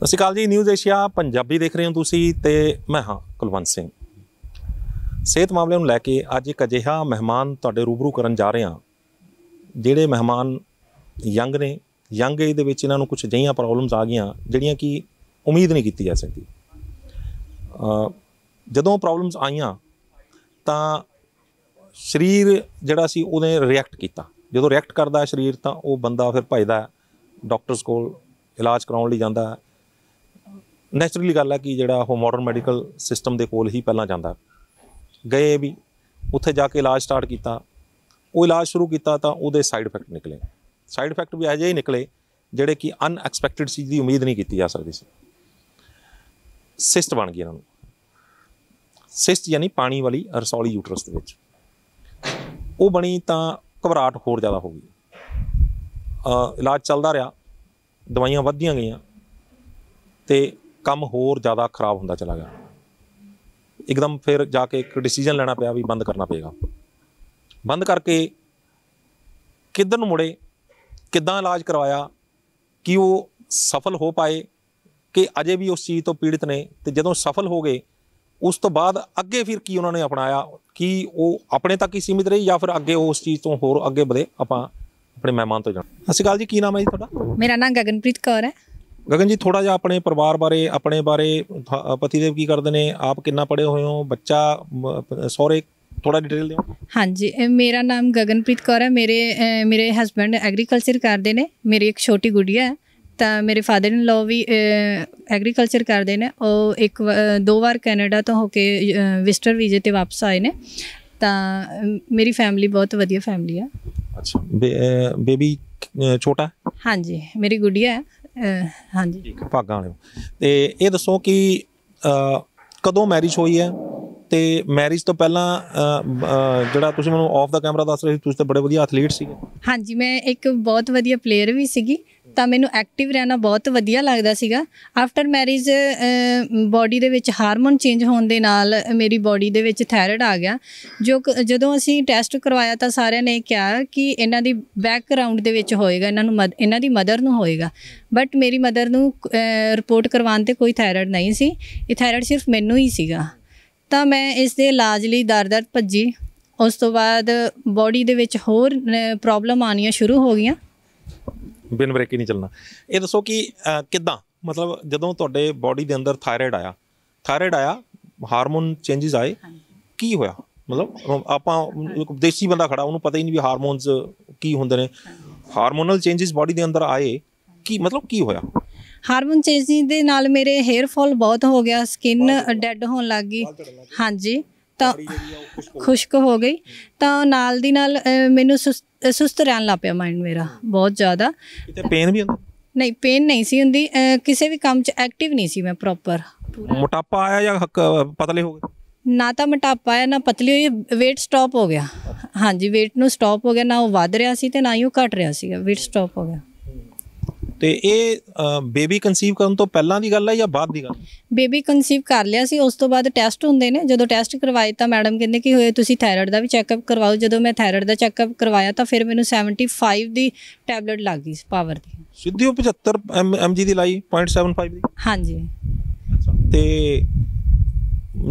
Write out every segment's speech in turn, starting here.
ਸਤਿ ਸ਼੍ਰੀ ਅਕਾਲ ਜੀ news Asia Punjabi ਦੇਖ ਰਹੇ ਹੋ ਤੁਸੀਂ ਤੇ ਮੈਂ ਹਾਂ ਕੁਲਵੰਤ ਸਿੰਘ। ਸਿਹਤ ਮਾਮਲੇ ਨੂੰ ਲੈ ਕੇ ਅੱਜ ਇੱਕ ਅਜਿਹਾ ਮਹਿਮਾਨ ਤੁਹਾਡੇ ਰੂਬਰੂ ਕਰਨ ਜਾ ਰਹੇ ਹਾਂ, ਜਿਹੜੇ ਮਹਿਮਾਨ ਯੰਗ ਨੇ, ਯੰਗ ਏਜ ਦੇ ਵਿੱਚ ਇਹਨਾਂ ਨੂੰ ਕੁਝ ਅਜਿਹੀਆਂ ਪ੍ਰੋਬਲਮਸ ਆ ਗਈਆਂ, ਜਿਹੜੀਆਂ ਕਿ ਉਮੀਦ ਨਹੀਂ ਕੀਤੀ ਜਾ ਸਕਦੀ। ਜਦੋਂ ਪ੍ਰੋਬਲਮਸ ਆਈਆਂ, ਤਾਂ ਸਰੀਰ ਜਿਹੜਾ ਸੀ ਉਹਨੇ ਰਿਐਕਟ ਕੀਤਾ। ਜਦੋਂ ਰਿਐਕਟ ਕਰਦਾ ਸਰੀਰ, ਤਾਂ ਉਹ ਬੰਦਾ ਫਿਰ ਭਜਦਾ ਹੈ ਡਾਕਟਰਸ ਕੋਲ ਇਲਾਜ ਕਰਾਉਣ ਲਈ ਜਾਂਦਾ ਨੈਚੁਰਲੀ ਗੱਲ ਹੈ ਕਿ ਜਿਹੜਾ ਉਹ ਮਾਡਰਨ ਮੈਡੀਕਲ ਸਿਸਟਮ ਦੇ ਕੋਲ ਹੀ ਪਹਿਲਾਂ ਜਾਂਦਾ। ਗਏ ਵੀ, ਉੱਥੇ ਜਾ ਕੇ ਇਲਾਜ ਸਟਾਰਟ ਕੀਤਾ। ਉਹ ਇਲਾਜ ਸ਼ੁਰੂ ਕੀਤਾ ਤਾਂ ਉਹਦੇ ਸਾਈਡ ਇਫੈਕਟ ਨਿਕਲੇ। ਸਾਈਡ ਇਫੈਕਟ ਵੀ ਅਜਿਹੇ ਹੀ ਨਿਕਲੇ, ਜਿਹੜੇ ਕਿ ਅਨਐਕਸਪੈਕਟਿਡ ਸੀ ਦੀ ਉਮੀਦ ਨਹੀਂ ਕੀਤੀ ਜਾ ਸਕਦੀ ਸੀ। ਸਿਸਟ ਬਣ ਗਈ ਇਹਨਾਂ ਨੂੰ। ਸਿਸਟ ਯਾਨੀ ਪਾਣੀ ਵਾਲੀ ਰਸੌਲੀ ਯੂਟਰਸ ਦੇ ਵਿੱਚ। ਉਹ ਬਣੀ ਤਾਂ ਘਬਰਾਹਟ ਹੋਰ ਜ਼ਿਆਦਾ ਹੋ ਗਈ। ਇਲਾਜ ਚੱਲਦਾ ਰਿਹਾ। ਦਵਾਈਆਂ ਵੱਧਦੀਆਂ ਗਈਆਂ। ਤੇ ਕੰਮ ਹੋਰ ਜ਼ਿਆਦਾ ਖਰਾਬ ਹੁੰਦਾ ਚਲਾ ਗਿਆ। ਇੱਕਦਮ ਫਿਰ ਜਾ ਕੇ ਇੱਕ ਡਿਸੀਜਨ ਲੈਣਾ ਪਿਆ ਵੀ ਬੰਦ ਕਰਨਾ ਪਏਗਾ। ਬੰਦ ਕਰਕੇ ਕਿੱਧਰ ਨੂੰ ਮੁੜੇ, ਕਿੱਦਾਂ ਇਲਾਜ ਕਰਵਾਇਆ, ਕਿ ਉਹ ਸਫਲ ਹੋ ਪਾਏ, ਕਿ ਅਜੇ ਵੀ ਉਸ ਚੀਜ਼ ਤੋਂ ਪੀੜਿਤ ਨੇ ਤੇ ਜਦੋਂ ਸਫਲ ਹੋ ਗਏ, ਉਸ ਤੋਂ ਬਾਅਦ ਅੱਗੇ ਫਿਰ ਕੀ ਉਹਨਾਂ ਨੇ ਅਪਣਾਇਆ, ਕਿ ਉਹ ਆਪਣੇ ਤੱਕ ਹੀ ਸੀਮਿਤ ਰਹੀ ਜਾਂ ਫਿਰ ਅੱਗੇ ਉਸ ਚੀਜ਼ ਤੋਂ ਹੋਰ ਅੱਗੇ ਵਧੇ, ਆਪਾਂ ਆਪਣੇ ਮਹਿਮਾਨ ਤੋਂ ਜਾਣ ਸਤਿ ਸ਼੍ਰੀ ਅਕਾਲ ਜੀ, ਕੀ ਨਾਮ ਹੈ ਜੀ ਤੁਹਾਡਾ? ਮੇਰਾ ਨਾਮ ਗਗਨਪ੍ਰੀਤ ਕੌਰ ਹੈ। ਗਗਨ ਜੀ ਥੋੜਾ ਜਿਹਾ ਆਪਣੇ ਪਰਿਵਾਰ ਬਾਰੇ ਆਪਣੇ ਬਾਰੇ ਤੁਹਾ- ਪਤੀਦੇਵ ਕੀ ਕਰਦੇ ਨੇ? ਆਪ ਕਿੰਨਾ ਪੜ੍ਹੇ ਹੋਏ ਹੋ? ਬੱਚਾ ਸਹੁਰੇ ਥੋੜਾ ਡਿਟੇਲ ਦਿਓ। ਹਾਂਜੀ ਮੇਰਾ ਨਾਮ ਗਗਨਪ੍ਰੀਤ ਕੌਰ ਹੈ। ਮੇਰੇ ਮੇਰੇ ਹਸਬੰਡ ਐਗਰੀਕਲਚਰ ਕਰਦੇ ਨੇ। ਮੇਰੀ ਇੱਕ ਛੋਟੀ ਗੁੜੀਆ ਹੈ। ਤਾਂ ਮੇਰੇ ਫਾਦਰ ਇਨ ਲਾਅ ਵੀ ਐਗਰੀਕਲਚਰ ਕਰਦੇ ਨੇ। ਉਹ ਇੱਕ ਦੋ ਵਾਰ ਕੈਨੇਡਾ ਤੋਂ ਹੋ ਕੇ ਵਿਜ਼ਟਰ ਵੀਜ਼ੇ ਤੇ ਵਾਪਸ ਆਏ ਨੇ। ਤਾਂ ਮੇਰੀ ਫੈਮਿਲੀ ਬਹੁਤ ਵਧੀਆ ਫੈਮਿਲੀ ਹੈ ਅੱਛਾ। ਬੇਬੀ ਛੋਟਾ? ਹਾਂਜੀ ਮੇਰੀ ਗੁੜੀਆ ਹੈ। ਹਾਂਜੀ। ਭਾਗਾਂ ਵਾਲਿਓ। ਤੇ ਇਹ ਦੱਸੋ ਕਿ ਕਦੋਂ ਮੈਰਿਜ ਹੋਈ ਹੈ? ਤੇ ਮੈਰਿਜ ਤੋਂ ਪਹਿਲਾਂ ਜਿਹੜਾ ਤੁਸੀਂ ਮੈਨੂੰ ਆਫ ਦਾ ਕੈਮਰਾ ਦੱਸ ਰਹੇ ਸੀ ਤੁਸੀਂ ਤਾਂ ਬੜੇ ਵਧੀਆ ਐਥਲੀਟ ਸੀਗੇ। ਹਾਂਜੀ ਮੈਂ ਇੱਕ ਬਹੁਤ ਵਧੀਆ ਪਲੇਅਰ ਵੀ ਸੀਗੀ। ਤਾਂ ਮੈਨੂੰ ਐਕਟਿਵ ਰਹਿਣਾ ਬਹੁਤ ਵਧੀਆ ਲੱਗਦਾ ਸੀਗਾ। ਆਫਟਰ ਮੈਰਿਜ ਬਾਡੀ ਦੇ ਵਿੱਚ ਹਾਰਮੋਨ ਚੇਂਜ ਹੋਣ ਦੇ ਨਾਲ ਮੇਰੀ ਬਾਡੀ ਦੇ ਵਿੱਚ ਥਾਇਰਾਇਡ ਆ ਗਿਆ। ਜੋ ਕ- ਜਦੋਂ ਅਸੀਂ ਟੈਸਟ ਕਰਵਾਇਆ ਤਾਂ ਸਾਰਿਆਂ ਨੇ ਕਿਹਾ ਕਿ ਇਹਨਾਂ ਦੀ ਬੈਕਗ੍ਰਾਉਂਡ ਦੇ ਵਿੱਚ ਹੋਏਗਾ, ਇਹਨਾਂ ਨੂੰ ਮਦ- ਇਹਨਾਂ ਦੀ ਮਦਰ ਨੂੰ ਹੋਏਗਾ। ਬਟ ਮੇਰੀ ਮਦਰ ਨੂੰ ਰਿਪੋਰਟ ਕਰਵਾਉਣ ਤੇ ਕੋਈ ਥਾਇਰਾਇਡ ਨਹੀਂ ਸੀ। ਇਹ ਥਾਇਰਾਇਡ ਸਿਰਫ ਮੈਨੂੰ ਹੀ ਸੀਗਾ। ਤਾਂ ਮੈਂ ਇਸ ਦੇ ਇਲਾਜ ਲਈ ਦਰ-ਦਰ ਭੱਜੀ। ਉਸ ਤੋਂ ਬਾਅਦ ਬਾਡੀ ਦੇ ਵਿੱਚ ਹੋਰ ਪ੍ਰੋਬਲਮ ਆਉਣੀਆਂ ਸ਼ੁਰੂ ਹੋ ਗਈਆਂ। ਬਿਨ ਬ੍ਰੇਕ ਹੀ ਨਹੀਂ ਚੱਲਣਾ। ਇਹ ਦੱਸੋ ਕਿ ਕਿੱਦਾਂ? ਮਤਲਬ ਜਦੋਂ ਤੁਹਾਡੇ ਬਾਡੀ ਦੇ ਅੰਦਰ ਥਾਇਰਾਇਡ ਆਇਆ ਥਾਇਰਾਇਡ ਆਇਆ ਹਾਰਮੋਨ ਚੇਂਜਸ ਆਏ ਕੀ ਹੋਇਆ? ਮਤਲਬ ਆਪਾਂ ਇੱਕ ਦੇਸੀ ਬੰਦਾ ਖੜਾ ਉਹਨੂੰ ਪਤਾ ਹੀ ਨਹੀਂ ਵੀ ਹਾਰਮੋਨਸ ਕੀ ਹੁੰਦੇ ਨੇ। ਹਾਰਮੋਨਲ ਚੇਂਜਸ ਬਾਡੀ ਦੇ ਅੰਦਰ ਆਏ ਕੀ ਮਤਲਬ ਕੀ ਹੋਇਆ? ਹਾਰਮੋਨ ਚੇਂਜਿੰਗ ਦੇ ਨਾਲ ਮੇਰੇ ਹੇਅਰ ਫਾਲ ਬਹੁਤ ਹੋ ਗਿਆ ਸਕਿਨ ਡੈੱਡ ਹੋਣ ਲੱਗ ਗਈ। ਹਾਂਜੀ। ਤਾਂ ਖੁਸ਼ਕ ਹੋ ਗਈ। ਤਾਂ ਨਾਲ ਦੀ ਨਾਲ ਮੈਨੂੰ ਸੁਸ- ਸੁਸਤ ਰਹਿਣ ਲੱਗ ਪਿਆ ਮਾਈਂਡ ਮੇਰਾ ਬਹੁਤ ਜ਼ਿਆਦਾ। ਕਿਤੇ ਪੇਨ ਵੀ ਹੁੰਦਾ? ਨਹੀਂ ਪੇਨ ਨਹੀਂ ਸੀ ਹੁੰਦੀ। ਕਿਸੇ ਵੀ ਕੰਮ 'ਚ ਐਕਟਿਵ ਨਹੀਂ ਸੀ ਮੈਂ ਪ੍ਰੋਪਰ ਮੋਟਾਪਾ ਆਇਆ ਜਾਂ ਪਤਲੇ ਹੋ ਗਏ? ਨਾ ਤਾਂ ਮੋਟਾਪਾ ਹੈ ਨਾ ਪਤਲੀ ਹੋਈ weight ਸਟਾਪ ਹੋ ਗਿਆ। ਹਾਂਜੀ weight ਨੂੰ ਸਟਾਪ ਹੋ ਗਿਆ ਨਾ ਉਹ ਵੱਧ ਰਿਹਾ ਸੀ ਤੇ ਨਾ ਹੀ ਉਹ ਘਟ ਰਿਹਾ ਸੀਗਾ। weight ਸਟਾਪ ਹੋ ਗਿਆ। ਤੇ ਇਹ ਬੇਬੀ ਕਨਸੀਵ ਕਰਨ ਤੋਂ ਪਹਿਲਾਂ ਦੀ ਗੱਲ ਹੈ ਜਾਂ ਬਾਅਦ ਦੀ ਗੱਲ ਬੇਬੀ ਕਨਸੀਵ ਕਰ ਲਿਆ ਸੀ ਉਸ ਤੋਂ ਬਾਅਦ ਟੈਸਟ ਹੁੰਦੇ ਨੇ। ਜਦੋਂ ਟੈਸਟ ਕਰਵਾਏ ਤਾਂ ਮੈਡਮ ਕਹਿੰਦੇ ਕਿ ਹੋਏ ਤੁਸੀਂ ਥਾਇਰਾਇਡ ਦਾ ਵੀ ਚੈੱਕਅਪ ਕਰਵਾਓ। ਜਦੋਂ ਮੈਂ ਥਾਇਰਾਇਡ ਦਾ ਚੈੱਕਅਪ ਕਰਵਾਇਆ ਤਾਂ ਫਿਰ ਮੈਨੂੰ 75 ਦੀ ਟੈਬਲੇਟ ਲੱਗ ਗਈ ਪਾਵਰ ਦੀ। ਸਿੱਧੀ ਉਹ 75 mg ਦੀ ਲਾਈ 0.75 ਦੀ? ਹਾਂਜੀ। ਤੇ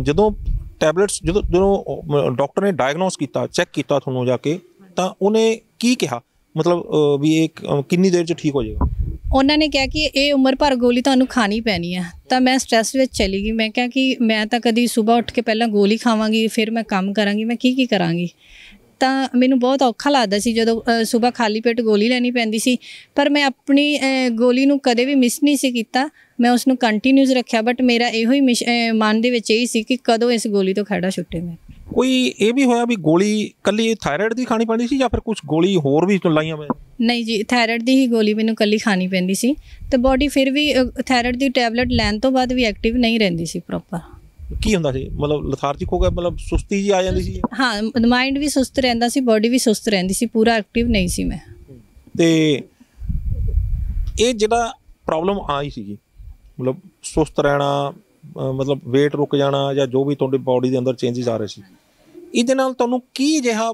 ਜਦੋਂ ਟੈਬਲੇਟਸ ਜਦੋਂ ਜਦੋਂ ਡਾਕਟਰ ਨੇ ਡਾਇਗਨੋਸ ਕੀਤਾ ਚੈੱਕ ਕੀਤਾ ਤੁਹਾਨੂੰ ਜਾ ਕੇ ਤਾਂ ਉਹਨੇ ਕੀ ਕਿਹਾ? ਮਤਲਬ ਵੀ ਇਹ ਕਿੰਨੀ ਦੇਰ ਚ ਠੀਕ ਹੋ ਜਾਏਗਾ? ਉਹਨਾਂ ਨੇ ਕਿਹਾ ਕਿ ਇਹ ਉਮਰ ਭਰ ਗੋਲੀ ਤੁਹਾਨੂੰ ਖਾਣੀ ਪੈਣੀ ਹੈ ਤਾਂ ਮੈਂ ਸਟ੍ਰੈਸ ਵਿੱਚ ਚਲੀ ਗਈ। ਮੈਂ ਕਿਹਾ ਕਿ ਮੈਂ ਤਾਂ ਕਦੀ ਸਵੇਰ ਉੱਠ ਕੇ ਪਹਿਲਾਂ ਗੋਲੀ ਖਾਵਾਂਗੀ, ਫਿਰ ਮੈਂ ਕੰਮ ਕਰਾਂਗੀ, ਮੈਂ ਕੀ ਕੀ ਕਰਾਂਗੀ? ਤਾਂ ਮੈਨੂੰ ਬਹੁਤ ਔਖਾ ਲੱਗਦਾ ਸੀ ਜਦੋਂ ਸਵੇਰ ਖਾਲੀ ਪੇਟ ਗੋਲੀ ਲੈਣੀ ਪੈਂਦੀ ਸੀ। ਪਰ ਮੈਂ ਆਪਣੀ ਗੋਲੀ ਨੂੰ ਕਦੇ ਵੀ ਮਿਸ ਨਹੀਂ ਸੀ ਕੀਤਾ। ਮੈਂ ਉਸ ਨੂੰ ਕੰਟੀਨਿਊਸ ਰੱਖਿਆ ਬਟ ਮੇਰਾ ਇਹੋ ਹੀ ਮਿਸ਼- ਮਨ ਦੇ ਵਿੱਚ ਇਹ ਸੀ ਕਿ ਕਦੋਂ ਇਸ ਗੋਲੀ ਤੋਂ ਖੜਾ ਛੁੱਟੇ ਮੈਂ। ਕੋਈ ਇਹ ਵੀ ਹੋਇਆ ਵੀ ਗੋਲੀ ਕੱਲੀ ਥਾਇਰਾਇਡ ਦੀ ਖਾਣੀ ਪੈਂਦੀ ਸੀ ਜਾਂ ਫਿਰ ਕੁਝ ਗੋਲੀ ਹੋਰ ਵੀ ਲਾਈਆਂ ਮੈਂ? ਨਹੀਂ ਜੀ ਥਾਇਰਾਇਡ ਦੀ ਹੀ ਗੋਲੀ ਮੈਨੂੰ ਕੱਲੀ ਖਾਣੀ ਪੈਂਦੀ ਸੀ ਤੇ ਬਾਡੀ ਫਿਰ ਵੀ ਥਾਇਰਾਇਡ ਦੀ ਟੈਬਲੇਟ ਲੈਣ ਤੋਂ ਬਾਅਦ ਵੀ ਐਕਟਿਵ ਨਹੀਂ ਰਹਿੰਦੀ ਸੀ ਪ੍ਰੋਪਰ ਕੀ ਹੁੰਦਾ ਸੀ? ਮਤਲਬ ਲਥਾਰਜਿਕ ਹੋ ਗਿਆ ਮਤਲਬ ਸੁਸਤੀ ਜੀ ਆ ਜਾਂਦੀ ਸੀ? ਹਾਂ ਮਾਈਂਡ ਵੀ ਸੁਸਤ ਰਹਿੰਦਾ ਸੀ ਬਾਡੀ ਵੀ ਸੁਸਤ ਰਹਿੰਦੀ ਸੀ ਪੂਰਾ ਐਕਟਿਵ ਨਹੀਂ ਸੀ ਮੈਂ। ਤੇ ਇਹ ਜਿਹੜਾ ਪ੍ਰੋਬਲਮ ਆਈ ਸੀਗੀ ਮਤਲਬ ਸੁਸਤ ਰਹਿਣਾ ਮਤਲਬ weight ਰੁਕ ਜਾਣਾ ਜਾਂ ਜੋ ਵੀ ਤੁਹਾਡੀ ਬਾਡੀ ਦੇ ਅੰਦਰ ਚੇਂਜਸ ਆ ਰਹੇ ਸੀ ਇਹਦੇ ਨਾਲ ਤੁਹਾਨੂੰ ਕੀ ਜਿਹਾ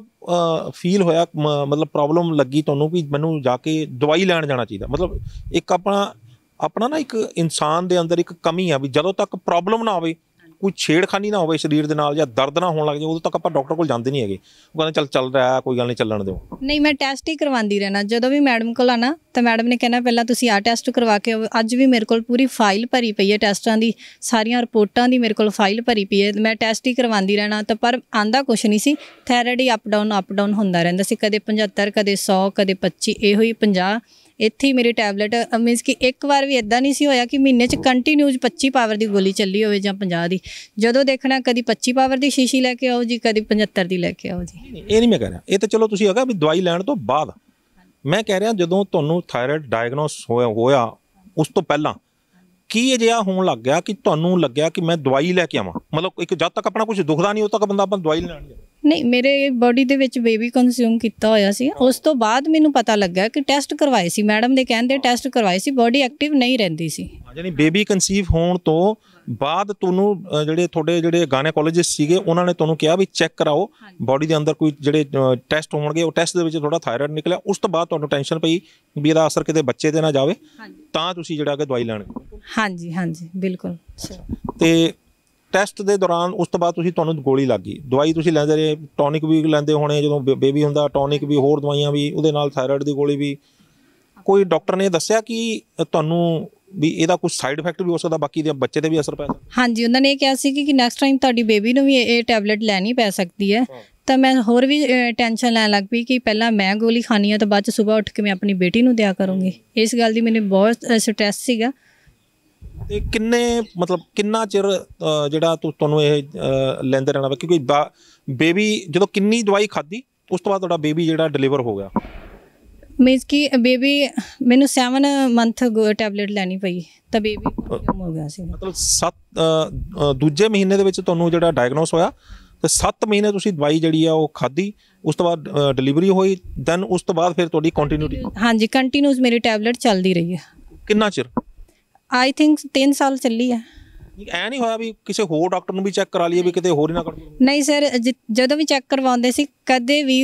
ਫੀਲ ਹੋਇਆ? ਮ- ਮਤਲਬ ਪ੍ਰੋਬਲਮ ਲੱਗੀ ਤੁਹਾਨੂੰ ਵੀ ਮੈਨੂੰ ਜਾ ਕੇ ਦਵਾਈ ਲੈਣ ਜਾਣਾ ਚਾਹੀਦਾ? ਮਤਲਬ ਇੱਕ ਆਪਣਾ ਆਪਣਾ ਨਾ ਇੱਕ ਇਨਸਾਨ ਦੇ ਅੰਦਰ ਇੱਕ ਕਮੀ ਆ ਵੀ ਜਦੋਂ ਤੱਕ ਪ੍ਰੋਬਲਮ ਨਾ ਆਵੇ ਕੋਈ ਛੇੜਖਾਨੀ ਨਾ ਹੋਵੇ ਸਰੀਰ ਦੇ ਨਾਲ ਜਾਂ ਦਰਦ ਨਾ ਹੋਣ ਲੱਗ ਜਾਏ, ਉਦੋਂ ਤੱਕ ਆਪਾਂ ਡਾਕਟਰ ਕੋਲ ਜਾਂਦੇ ਨਹੀਂ ਹੈਗੇ। ਉਹ ਕਹਿੰਦੇ, ਚੱਲ ਚੱਲ ਰਿਹਾ, ਕੋਈ ਗੱਲ ਨਹੀਂ, ਚੱਲਣ ਦਿਓ। ਨਹੀਂ, ਮੈਂ ਟੈਸਟ ਹੀ ਕਰਵਾਉਂਦੀ ਰਹਿਣਾ। ਜਦੋਂ ਵੀ ਮੈਡਮ ਕੋਲ ਆਣਾ ਤਾਂ ਮੈਡਮ ਨੇ ਕਹਿਣਾ, ਪਹਿਲਾਂ ਤੁਸੀਂ ਆ ਟੈਸਟ ਕਰਵਾ ਕੇ ਅੱਜ ਵੀ ਮੇਰੇ ਕੋਲ ਪੂਰੀ ਫਾਈਲ ਭਰੀ ਪਈ ਹੈ ਟੈਸਟਾਂ ਦੀ। ਸਾਰੀਆਂ ਰਿਪੋਰਟਾਂ ਦੀ ਮੇਰੇ ਕੋਲ ਫਾਈਲ ਭਰੀ ਪਈ ਹੈ। ਮੈਂ ਟੈਸਟ ਹੀ ਕਰਵਾਉਂਦੀ ਰਹਿਣਾ। ਤਾਂ ਪਰ ਆਂਦਾ ਕੁਛ ਨਹੀਂ ਸੀ। ਥਾਇਰਾਇਡ ਹੀ ਅਪ ਡਾਊਨ ਅਪ ਡਾਊਨ ਹੁੰਦਾ ਰਹਿੰਦਾ ਸੀ। ਕਦੇ 75 ਕਦੇ 100 ਕਦੇ 25 ਇਹੋ ਹੀ 50 ਇੱਥੇ ਹੀ ਮੇਰੀ ਟੈਬਲੇਟ ਮੀਨਸ ਕਿ ਇੱਕ ਵਾਰ ਵੀ ਇਦਾਂ ਨਹੀਂ ਸੀ ਹੋਇਆ ਕਿ ਮਹੀਨੇ 'ਚ ਕੰਟੀਨਿਊਸ 25 ਪਾਵਰ ਦੀ ਗੋਲੀ ਚੱਲੀ ਹੋਵੇ ਜਾਂ 50 ਦੀ। ਜਦੋਂ ਦੇਖਣਾ ਕਦੀ 25 ਪਾਵਰ ਦੀ ਸ਼ੀਸ਼ੀ ਲੈ ਕੇ ਆਓ ਜੀ, ਕਦੀ 75 ਦੀ ਲੈ ਕੇ ਆਓ ਜੀ। ਇਹ ਨਹੀਂ ਮੈਂ ਕਹਿ ਰਿਹਾ। ਇਹ ਤਾਂ ਚਲੋ ਤੁਸੀਂ ਹੈਗਾ ਵੀ ਦਵਾਈ ਲੈਣ ਤੋਂ ਬਾਅਦ। ਮੈਂ ਕਹਿ ਰਿਹਾ ਜਦੋਂ ਤੁਹਾਨੂੰ ਥਾਇਰਾਇਡ ਡਾਇਗਨੋਸ ਹੋਇਆ ਹੋਇਆ, ਉਸ ਤੋਂ ਪਹਿਲਾਂ, ਕੀ ਅਜਿਹਾ ਹੋਣ ਲੱਗ ਗਿਆ ਕਿ ਤੁਹਾਨੂੰ ਲੱਗਿਆ ਕਿ ਮੈਂ ਦਵਾਈ ਲੈ ਕੇ ਆਵਾਂ? ਮਤਲਬ ਇੱਕ ਜਦ ਤੱਕ ਆਪਣਾ ਕੁਝ ਦੁਖਦਾ ਨਹੀਂ, ਉਦੋਂ ਤੱਕ ਬੰਦਾ ਆਪਾਂ ਦਵਾਈ ਲੈਣ ਜਾਂਦਾ ਨਹੀਂ ਮੇਰੇ ਬਾਡੀ ਦੇ ਵਿੱਚ ਬੇਬੀ ਕੰਜ਼ਿਊਮ ਕੀਤਾ ਹੋਇਆ ਸੀ। ਉਸ ਤੋਂ ਬਾਅਦ ਮੈਨੂੰ ਪਤਾ ਲੱਗਾ ਕਿ ਟੈਸਟ ਕਰਵਾਏ ਸੀ। ਮੈਡਮ ਦੇ ਕਹਿੰਦੇ ਟੈਸਟ ਕਰਵਾਏ ਸੀ। ਬਾਡੀ ਐਕਟਿਵ ਨਹੀਂ ਰਹਿੰਦੀ ਸੀ। ਯਾਨੀ ਬੇਬੀ ਕਨਸੀਵ ਹੋਣ ਤੋਂ ਬਾਅਦ ਤੁਹਾਨੂੰ ਜਿਹੜੇ ਤੁਹਾਡੇ ਜਿਹੜੇ ਗਾਇਨੋਕੋਲੋਜਿਸਟ ਸੀਗੇ ਉਹਨਾਂ ਨੇ ਤੁਹਾਨੂੰ ਕਿਹਾ ਵੀ ਚੈੱਕ ਕਰਾਓ। ਬਾਡੀ ਦੇ ਅੰਦਰ ਕੋਈ ਜਿਹੜੇ ਟੈਸਟ ਹੋਣਗੇ ਉਹ ਟੈਸਟ ਦੇ ਵਿੱਚ ਥੋੜਾ ਥਾਇਰਾਇਡ ਨਿਕਲਿਆ। ਉਸ ਤੋਂ ਬਾਅਦ ਤੁਹਾਨੂੰ ਟੈਨਸ਼ਨ ਪਈ ਵੀ ਇਹਦਾ ਅਸਰ ਕਿਤੇ ਬੱਚੇ ਤੇ ਨਾ ਜਾਵੇ। ਤਾਂ ਤੁਸੀਂ ਜਿਹੜਾ ਕਿ ਦਵਾਈ ਲੈਣ ਹਾਂਜੀ ਹਾਂਜੀ ਬਿਲਕੁਲ। ਤੇ ਟੈਸਟ ਦੇ ਦੌਰਾਨ ਉਸ ਤੋਂ ਬਾਅਦ ਤੁਸੀਂ ਤੁਹਾਨੂੰ ਗੋਲੀ ਲੱਗ ਗਈ। ਦਵਾਈ ਤੁਸੀਂ ਲੈਂਦੇ ਰਹੇ ਟੌਨਿਕ ਵੀ ਲੈਂਦੇ ਹੋਣੇ ਜਦੋਂ ਬੇਬੀ ਹੁੰਦਾ ਟੌਨਿਕ ਵੀ ਹੋਰ ਦਵਾਈਆਂ ਵੀ ਉਹਦੇ ਨਾਲ ਥਾਇਰਾਇਡ ਦੀ ਗੋਲੀ ਵੀ। ਕੋਈ ਡਾਕਟਰ ਨੇ ਦੱਸਿਆ ਕਿ ਤੁਹਾਨੂੰ ਵੀ ਇਹਦਾ ਕੁਝ ਸਾਈਡ ਇਫੈਕਟ ਵੀ ਹੋ ਸਕਦਾ ਬਾਕੀ ਦੇ ਬੱਚੇ ਤੇ ਵੀ ਅਸਰ ਪੈ ਸਕਦਾ? ਹਾਂਜੀ ਉਹਨਾਂ ਨੇ ਇਹ ਕਿਹਾ ਸੀ ਕਿ ਨੈਕਸਟ ਟਾਈਮ ਤੁਹਾਡੀ ਬੇਬੀ ਨੂੰ ਵੀ ਇਹ- ਇਹ ਟੈਬਲੇਟ ਲੈਣੀ ਪੈ ਸਕਦੀ ਹੈ। ਤਾਂ ਮੈਂ ਹੋਰ ਵੀ ਟੈਨਸ਼ਨ ਲੈਣ ਲੱਗ ਪਈ ਕਿ ਪਹਿਲਾਂ ਮੈਂ ਗੋਲੀ ਖਾਣੀ ਆ ਤਾਂ ਬਾਅਦ ਚ ਸਵੇਰ ਉੱਠ ਕੇ ਮੈਂ ਆਪਣੀ ਬੇਟੀ ਨੂੰ ਦਿਆ ਕਰੂੰਗੀ। ਇਸ ਗੱਲ ਦੀ ਮੈਨੂੰ ਬਹੁਤ ਸਟ੍ਰੈਸ ਸੀਗਾ। ਤੇ ਕਿੰਨੇ ਮਤਲਬ ਕਿੰਨਾ ਚਿਰ ਜਿਹੜਾ ਤੁਹਾਨੂੰ ਇਹ ਲੈਂਦੇ ਰਹਿਣਾ ਵਾ? ਕਿਉਂਕਿ ਬੇਬੀ ਜਦੋਂ ਕਿੰਨੀ ਦਵਾਈ ਖਾਧੀ ਉਸ ਤੋਂ ਬਾਅਦ ਤੁਹਾਡਾ ਬੇਬੀ ਜਿਹੜਾ ਡਿਲੀਵਰ ਹੋ ਗਿਆ। ਮੀਨਸ ਕਿ ਬੇਬੀ ਮੈਨੂੰ 7 ਮੰਥ ਟੈਬਲੇਟ ਲੈਣੀ ਪਈ ਤਾਂ ਬੇਬੀ ਕੰਜ਼ਿਊਮ ਹੋ ਗਿਆ ਸੀ ਮਤਲਬ 7 ਦੂਜੇ ਮਹੀਨੇ ਦੇ ਵਿੱਚ ਤੁਹਾਨੂੰ ਜਿਹੜਾ ਡਾਇਗਨੋਸ ਹੋਇਆ ਤੇ 7 ਮਹੀਨੇ ਤੁਸੀਂ ਦਵਾਈ ਜਿਹੜੀ ਆ ਉਹ ਖਾਧੀ ਉਸ ਤੋਂ ਬਾਅਦ ਡਿਲੀਵਰੀ ਹੋਈ ਦੈਨ ਉਸ ਤੋਂ ਬਾਅਦ ਫਿਰ ਤੁਹਾਡੀ ਕੰਟੀਨਿਊਟੀ ਹਾਂਜੀ ਕੰਟੀਨਿਊਸ ਮੇਰੀ ਟੈਬਲੇਟ ਚੱਲਦੀ ਰਹੀ ਹੈ। ਕਿੰਨਾ ਚਿਰ? ਆਈ ਥਿੰਕ 3 ਸਾਲ ਚੱਲੀ ਹੈ ਐ ਨਹੀਂ ਹੋਇਆ ਵੀ ਕਿਸੇ ਹੋਰ ਡਾਕਟਰ ਨੂੰ ਵੀ ਚੈੱਕ ਕਰਾ ਲਈਏ ਵੀ ਕਿਤੇ ਹੋਰ ਹੀ ਨਾ ਕਰ ਨਹੀਂ ਸਰ ਜਦੋਂ ਵੀ ਚੈੱਕ ਕਰਵਾਉਂਦੇ ਸੀ ਕਦੇ ਵੀ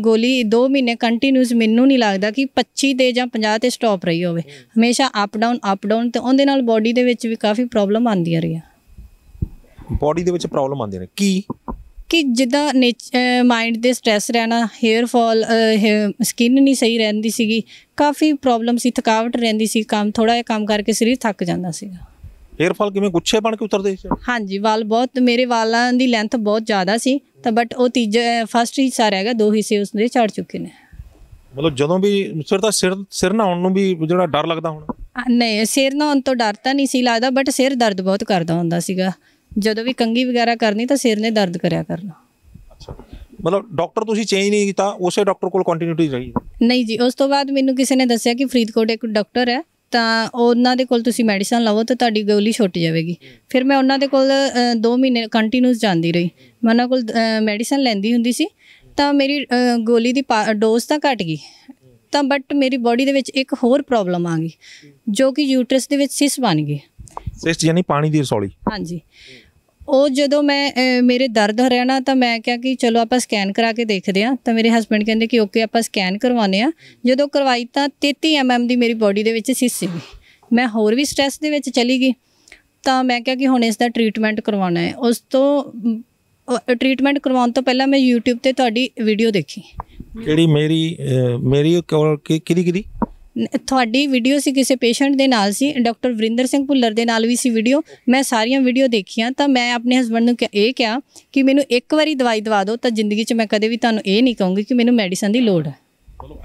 ਗੋਲੀ 2 ਮਹੀਨੇ ਕੰਟੀਨਿਊਸ ਮੈਨੂੰ ਨਹੀਂ ਲੱਗਦਾ ਕਿ 25 ਤੇ ਜਾਂ 50 ਤੇ ਸਟਾਪ ਰਹੀ ਹੋਵੇ। ਹਮੇਸ਼ਾ ਅਪ ਡਾਊਨ ਅਪ ਡਾਊਨ ਤੇ ਉਹਦੇ ਨਾਲ ਬਾਡੀ ਦੇ ਵਿੱਚ ਵੀ ਕਾਫੀ ਪ੍ਰੋਬਲਮ ਆਉਂਦੀਆਂ ਰਹੀਆਂ। ਬਾਡੀ ਦੇ ਵਿੱਚ ਪ੍ਰੋਬਲਮ ਆਉਂਦੀਆਂ ਨੇ। ਕੀ? ਕਿ ਜਿੱਦਾਂ ਮਾਈਂਡ ਦੇ ਸਟ੍ਰੈਸ ਰਹਿਣਾ ਹੇਅਰ ਫਾਲ ਸਕਿਨ ਨਹੀਂ ਸਹੀ ਰਹਿੰਦੀ ਸੀਗੀ ਕਾਫੀ ਪ੍ਰੋਬਲਮ ਸੀ ਥਕਾਵਟ ਰਹਿੰਦੀ ਸੀ ਕੰਮ ਥੋੜਾ ਜਿਹਾ ਕੰਮ ਕਰਕੇ ਸਰੀਰ ਥੱਕ ਜਾਂਦਾ ਸੀਗਾ। ਹੇਅਰ ਫਾਲ ਕਿਵੇਂ ਗੁੱਛੇ ਬਣ ਕੇ ਉਤਰਦੇ ਸੀ? ਹਾਂਜੀ ਵਾਲ ਬਹੁਤ ਮੇਰੇ ਵਾਲਾਂ ਦੀ ਲੈਂਥ ਬਹੁਤ ਜ਼ਿਆਦਾ ਸੀ ਤਾਂ ਬਟ ਉਹ ਤੀਜਾ ਫਸਟ ਹਿੱਸਾ ਰਹਿ ਗਿਆ ਦੋ ਹਿੱਸੇ ਉਸਦੇ ਝੜ ਚੁੱਕੇ ਨੇ। ਮਤਲਬ ਜਦੋਂ ਵੀ ਸਿਰ ਤਾਂ ਸਿਰ ਸਿਰ ਨਹਾਉਣ ਨੂੰ ਵੀ ਜਿਹੜਾ ਡਰ ਲੱਗਦਾ ਹੁਣ? ਨਹੀਂ ਸਿਰ ਨਹਾਉਣ ਤੋਂ ਡਰ ਤਾਂ ਨਹੀਂ ਸੀ ਲੱਗਦਾ ਬਟ ਸਿਰ ਦਰਦ ਬਹੁਤ ਕਰਦਾ ਹੁੰਦਾ ਸੀਗਾ। ਜਦੋਂ ਵੀ ਕੰਗੀ ਵਗੈਰਾ ਕਰਨੀ ਤਾਂ ਸਿਰ ਨੇ ਦਰਦ ਕਰਿਆ ਕਰਨਾ। ਅੱਛਾ। ਮਤਲਬ ਡਾਕਟਰ ਤੁਸੀਂ ਚੇਂਜ ਨਹੀਂ ਕੀਤਾ ਉਸੇ ਡਾਕਟਰ ਕੋਲ ਕੰਟੀਨਿਊਟੀ ਰਹੀ। ਨਹੀਂ ਜੀ ਉਸ ਤੋਂ ਬਾਅਦ ਮੈਨੂੰ ਕਿਸੇ ਨੇ ਦੱਸਿਆ ਕਿ ਫਰੀਦਕੋਟ ਇੱਕ ਡਾਕਟਰ ਹੈ ਤਾਂ ਉਹਨਾਂ ਦੇ ਕੋਲ ਤੁਸੀਂ ਮੈਡੀਸਨ ਲਵੋ ਤਾਂ ਤੁਹਾਡੀ ਗੋਲੀ ਛੁੱਟ ਜਾਵੇਗੀ। ਫਿਰ ਮੈਂ ਉਹਨਾਂ ਦੇ ਕੋਲ 2 ਮਹੀਨੇ ਕੰਟੀਨਿਊਸ ਜਾਂਦੀ ਰਹੀ। ਮੈਂ ਉਹਨਾਂ ਕੋਲ ਮੈਡੀਸਨ ਲੈਂਦੀ ਹੁੰਦੀ ਸੀ ਤਾਂ ਮੇਰੀ ਗੋਲੀ ਦੀ ਡੋਜ਼ ਤਾਂ ਘਟ ਗਈ। ਤਾਂ ਬਟ ਮੇਰੀ ਬਾਡੀ ਦੇ ਵਿੱਚ ਇੱਕ ਹੋਰ ਪ੍ਰੋਬਲਮ ਆ ਗਈ ਜੋ ਕਿ ਯੂਟਰਸ ਦੇ ਵਿੱਚ ਸਿਸ ਬਣ ਗਈ। ਸਿਸਟ ਯਾਨੀ ਪਾਣੀ ਦੀ ਰਸੌਲੀ ਹਾਂਜੀ। ਉਹ ਜਦੋਂ ਮੈਂ ਮੇਰੇ ਦਰਦ ਹੋ ਰਿਹਾ ਨਾ ਤਾਂ ਮੈਂ ਕਿਹਾ ਕਿ ਚਲੋ ਆਪਾਂ ਸਕੈਨ ਕਰਾ ਕੇ ਦੇਖਦੇ ਆ ਤਾਂ ਮੇਰੇ ਹਸਬੰਡ ਕਹਿੰਦੇ ਕਿ ਓਕੇ ਆਪਾਂ ਸਕੈਨ ਕਰਵਾਉਂਦੇ ਆ ਜਦੋਂ ਕਰਵਾਈ ਤਾਂ 33 ਐਮਐਮ ਦੀ ਮੇਰੀ ਬਾਡੀ ਦੇ ਵਿੱਚ ਸਿਸ ਸੀਗੀ। ਮੈਂ ਹੋਰ ਵੀ ਸਟ੍ਰੈਸ ਦੇ ਵਿੱਚ ਚਲੀ ਗਈ। ਤਾਂ ਮੈਂ ਕਿਹਾ ਕਿ ਹੁਣ ਇਸ ਦਾ ਟ੍ਰੀਟਮੈਂਟ ਕਰਵਾਉਣਾ ਹੈ। ਉਸ ਤੋਂ ਟ੍ਰੀਟਮੈਂਟ ਕਰਵਾਉਣ ਤੋਂ ਪਹਿਲਾਂ ਮੈਂ YouTube ਤੇ ਤੁਹਾਡੀ ਵੀਡੀਓ ਦੇਖੀ। ਕਿਹੜੀ ਮੇਰੀ ਅਹ, ਮੇਰੀ ਕੋਲ ਕਿਹਦੀ ਕਿਹਦੀ? ਤੁਹਾਡੀ ਵੀਡੀਓ ਸੀ ਕਿਸੇ ਪੇਸ਼ੈਂਟ ਦੇ ਨਾਲ ਸੀ ਡਾਕਟਰ ਵਰਿੰਦਰ ਸਿੰਘ ਭੁੱਲਰ ਦੇ ਨਾਲ ਵੀ ਸੀ ਵੀਡੀਓ ਮੈਂ ਸਾਰੀਆਂ ਵੀਡੀਓ ਦੇਖੀਆਂ, ਤਾਂ ਮੈਂ ਆਪਣੇ ਹਸਬੰਡ ਨੂੰ ਕਿਹਾ- ਇਹ ਕਿਹਾ ਕਿ ਮੈਨੂੰ ਇੱਕ ਵਾਰੀ ਦਵਾਈ ਦਵਾ ਦਿਓ, ਤਾਂ ਜ਼ਿੰਦਗੀ 'ਚ ਮੈਂ ਕਦੇ ਵੀ ਤੁਹਾਨੂੰ ਇਹ ਨਹੀਂ ਕਹੂੰਗੀ ਕਿ ਮੈਨੂੰ ਮੈਡੀਸਨ ਦੀ ਲੋੜ ਹੈ।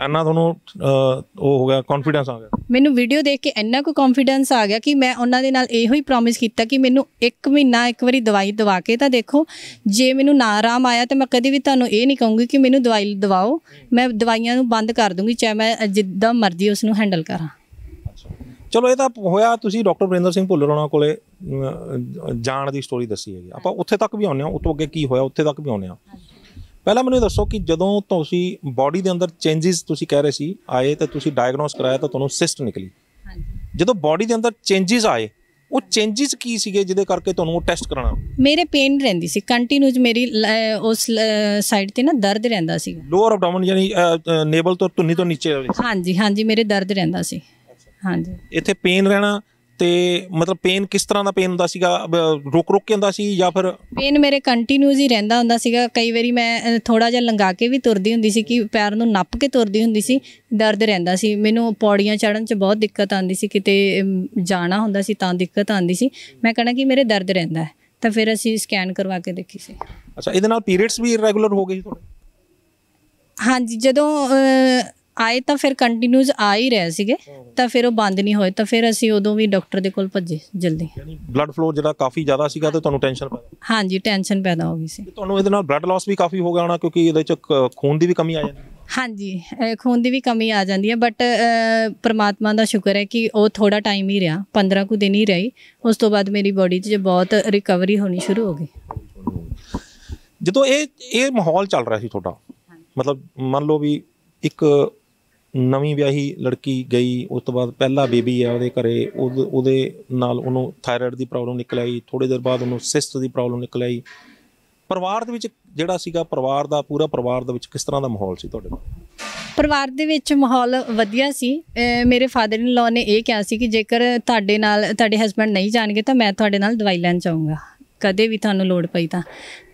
ਐਨਾ ਤੁਹਾਨੂੰ ਉਹ ਹੋ ਗਿਆ ਕੌਨਫੀਡੈਂਸ ਆ ਗਿਆ। ਮੈਨੂੰ ਵੀਡੀਓ ਦੇਖ ਕੇ ਇੰਨਾ ਕੁ ਕੌਨਫੀਡੈਂਸ ਆ ਗਿਆ ਕਿ ਮੈਂ ਉਹਨਾਂ ਦੇ ਨਾਲ ਇਹੋ ਹੀ ਪ੍ਰੋਮਿਸ ਕੀਤਾ ਕਿ ਮੈਨੂੰ ਇੱਕ ਮਹੀਨਾ ਇੱਕ ਵਾਰੀ ਦਵਾਈ ਦਵਾ ਕੇ ਤਾਂ ਦੇਖੋ ਜੇ ਮੈਨੂੰ ਨਾ ਆਰਾਮ ਆਇਆ ਤਾਂ ਮੈਂ ਕਦੇ ਵੀ ਤੁਹਾਨੂੰ ਇਹ ਨਹੀਂ ਕਹੂੰਗੀ ਕਿ ਮੈਨੂੰ ਦਵਾਈ ਦਵਾਓ। ਮੈਂ ਦਵਾਈਆਂ ਨੂੰ ਬੰਦ ਕਰ ਦੂੰਗੀ ਚਾਹੇ ਮੈਂ ਜਿੱਦਾਂ ਮਰਜ਼ੀ ਉਸ ਨੂੰ ਹੈਂਡਲ ਕਰਾਂ ਚਲੋ ਇਹ ਤਾਂ ਹੋਇਆ ਤੁਸੀਂ ਡਾਕਟਰ ਵਰਿੰਦਰ ਸਿੰਘ ਭੁੱਲਰ ਉਹਨਾਂ ਕੋਲੇ ਜਾਣ ਦੀ ਸਟੋਰੀ ਦੱਸੀ ਹੈਗੀ। ਆਪਾਂ ਉੱਥੇ ਤੱਕ ਵੀ ਆਉਂਦੇ ਹਾਂ ਉਸ ਤੋਂ ਅੱਗੇ ਕੀ ਹੋਇਆ ਉੱਥੇ ਤੱਕ ਵੀ ਆਉਂਦੇ ਹਾਂ। ਪਹਿਲਾਂ ਮੈਨੂੰ ਦੱਸੋ ਕਿ ਜਦੋਂ ਤੁਸੀਂ ਬਾਡੀ ਦੇ ਅੰਦਰ ਚੇਂਜਸ ਤੁਸੀਂ ਕਹਿ ਰਹੇ ਸੀ ਆਏ ਤਾਂ ਤੁਸੀਂ ਡਾਇਗਨੋਸ ਕਰਾਇਆ ਤਾਂ ਤੁਹਾਨੂੰ ਸਿਸਟ ਨਿਕਲੀ। ਹਾਂਜੀ। ਜਦੋਂ ਬਾਡੀ ਦੇ ਅੰਦਰ ਚੇਂਜਸ ਆਏ ਉਹ ਚੇਂਜਸ ਕੀ ਸੀਗੇ ਜਿਹਦੇ ਕਰਕੇ ਤੁਹਾਨੂੰ ਉਹ ਟੈਸਟ ਕਰਾਉਣਾ? ਮੇਰੇ ਪੇਨ ਰਹਿੰਦੀ ਸੀ ਕੰਟੀਨਿਊਸ ਮੇਰੀ ਉਸ ਸਾਈਡ ਤੇ ਨਾ ਦਰਦ ਰਹਿੰਦਾ ਸੀ। ਲੋਅਰ ਐਬਡੋਮਨ ਯਾਨੀ ਨੇਬਲ ਤੋਂ ਧੁੰਨੀ ਤੋਂ ਨੀਚੇ ਹਾਂਜੀ ਹਾਂਜੀ ਮੇਰੇ ਦਰਦ ਰਹਿੰਦਾ ਸੀ। ਹਾਂਜੀ। ਇੱਥੇ ਪੇਨ ਰਹਿਣਾ ਤੇ ਮਤਲਬ ਪੇਨ ਕਿਸ ਤਰ੍ਹਾਂ ਦਾ ਪੇਨ ਹੁੰਦਾ ਸੀਗਾ? ਰੁਕ ਰੁਕ ਕੇ ਹੁੰਦਾ ਸੀ ਜਾਂ ਫਿਰ ਪੇਨ ਮੇਰੇ ਕੰਟੀਨਿਊਸ ਹੀ ਰਹਿੰਦਾ ਹੁੰਦਾ ਸੀਗਾ। ਕਈ ਵਾਰੀ ਮੈਂ ਥੋੜਾ ਜਿਹਾ ਲੰਗਾ ਕੇ ਵੀ ਤੁਰਦੀ ਹੁੰਦੀ ਸੀ ਕਿ ਪੈਰ ਨੂੰ ਨੱਪ ਕੇ ਤੁਰਦੀ ਹੁੰਦੀ ਸੀ ਦਰਦ ਰਹਿੰਦਾ ਸੀ। ਮੈਨੂੰ ਪੌੜੀਆਂ ਚੜਨ 'ਚ ਬਹੁਤ ਦਿੱਕਤ ਆਉਂਦੀ ਸੀ ਕਿਤੇ ਜਾਣਾ ਹੁੰਦਾ ਸੀ ਤਾਂ ਦਿੱਕਤ ਆਉਂਦੀ ਸੀ। ਮੈਂ ਕਹਣਾ ਕਿ ਮੇਰੇ ਦਰਦ ਰਹਿੰਦਾ ਹੈ। ਤਾਂ ਫਿਰ ਅਸੀਂ ਸਕੈਨ ਕਰਵਾ ਕੇ ਦੇਖੀ ਸੀ। ਅੱਛਾ ਇਹਦੇ ਨਾਲ ਪੀਰੀਅਡਸ ਵੀ ਇਰੈਗੂਲਰ ਹੋ ਗਏ ਸੀ ਤੁਹਾਡੇ? ਹਾਂਜੀ ਜਦੋਂ ਆਏ ਤਾਂ ਫਿਰ ਕੰਟੀਨਿਊਸ ਆ ਹੀ ਰਹੇ ਸੀਗੇ ਤਾਂ ਫਿਰ ਉਹ ਬੰਦ ਨਹੀਂ ਹੋਏ ਤਾਂ ਫਿਰ ਅਸੀਂ ਉਦੋਂ ਵੀ ਡਾਕਟਰ ਦੇ ਕੋਲ ਭੱਜੇ ਜਲਦੀ। ਯਾਨੀ ਬਲੱਡ ਫਲੋ ਜਿਹੜਾ ਕਾਫੀ ਜ਼ਿਆਦਾ ਸੀਗਾ ਤੇ ਤੁਹਾਨੂੰ ਟੈਨਸ਼ਨ ਪੈ ਗਈ ਹਾਂਜੀ ਟੈਨਸ਼ਨ ਪੈਦਾ ਹੋ ਗਈ ਸੀ। ਤੁਹਾਨੂੰ ਇਹਦੇ ਨਾਲ ਬਲੱਡ ਲਾਸ ਵੀ ਕਾਫੀ ਹੋ ਗਿਆ ਹੋਣਾ ਕਿਉਂਕਿ ਇਹਦੇ ਚ ਖੂਨ ਦੀ ਵੀ ਕਮੀ ਆ ਜਾਂਦੀ ਹਾਂਜੀ ਖੂਨ ਦੀ ਵੀ ਕਮੀ ਆ ਜਾਂਦੀ ਹੈ ਬਟ ਪ੍ਰਮਾਤਮਾ ਦਾ ਸ਼ੁਕਰ ਹੈ ਕਿ ਉਹ ਥੋੜਾ ਟਾਈਮ ਹੀ ਰਿਹਾ 15 ਕੁ ਦਿਨ ਹੀ ਰਹੀ ਉਸ ਤੋਂ ਬਾਅਦ ਮੇਰੀ ਬੋਡੀ 'ਚ ਬਹੁਤ ਰਿਕਵਰੀ ਹੋਣੀ ਸ਼ੁਰੂ ਹੋ ਗਈ। ਜਦੋਂ ਇਹ ਇਹ ਮਾਹੌਲ ਚੱਲ ਰਿਹਾ ਸੀ ਤੁਹਾਡਾ ਮਤਲਬ ਮੰਨ ਲਓ ਵੀ ਇੱਕ ਨਵੀਂ ਵਿਆਹੀ ਲੜਕੀ ਗਈ, ਉਸ ਤੋਂ ਬਾਅਦ ਪਹਿਲਾ ਬੇਬੀ ਆ ਉਹਦੇ ਘਰੇ, ਉਹਦੇ ਨਾਲ ਉਹਨੂੰ ਥਾਇਰਾਇਡ ਦੀ ਪ੍ਰੋਬਲਮ ਨਿਕਲ ਆਈ ਥੋੜੇ ਦੇਰ ਬਾਅਦ ਉਹਨੂੰ ਸਿਸਟ ਦੀ ਪ੍ਰੋਬਲਮ ਨਿਕਲ ਆਈ। ਪਰਿਵਾਰ ਦੇ ਵਿੱਚ ਜਿਹੜਾ ਸੀਗਾ ਪਰਿਵਾਰ ਦਾ, ਪੂਰਾ ਪਰਿਵਾਰ ਦੇ ਵਿੱਚ ਕਿਸ ਤਰ੍ਹਾਂ ਦਾ ਮਾਹੌਲ ਸੀ ਤੁਹਾਡੇ ਨਾਲ? ਪਰਿਵਾਰ ਦੇ ਵਿੱਚ ਮਾਹੌਲ ਵਧੀਆ ਸੀ। ਮੇਰੇ ਫਾਦਰ ਇਨ ਲਾਅ ਨੇ ਇਹ ਕਿਹਾ ਸੀ ਕਿ ਜੇਕਰ ਤੁਹਾਡੇ ਨਾਲ, ਤੁਹਾਡੇ ਹਸਬੰਡ ਨਹੀਂ ਜਾਣਗੇ ਤਾਂ ਮੈਂ ਤੁਹਾਡੇ ਨਾਲ ਦਵਾਈ ਲੈਣ ਚਾਹੂੰਗਾ ਕਦੇ ਵੀ ਤੁਹਾਨੂੰ ਲੋੜ ਪਈ ਤਾਂ।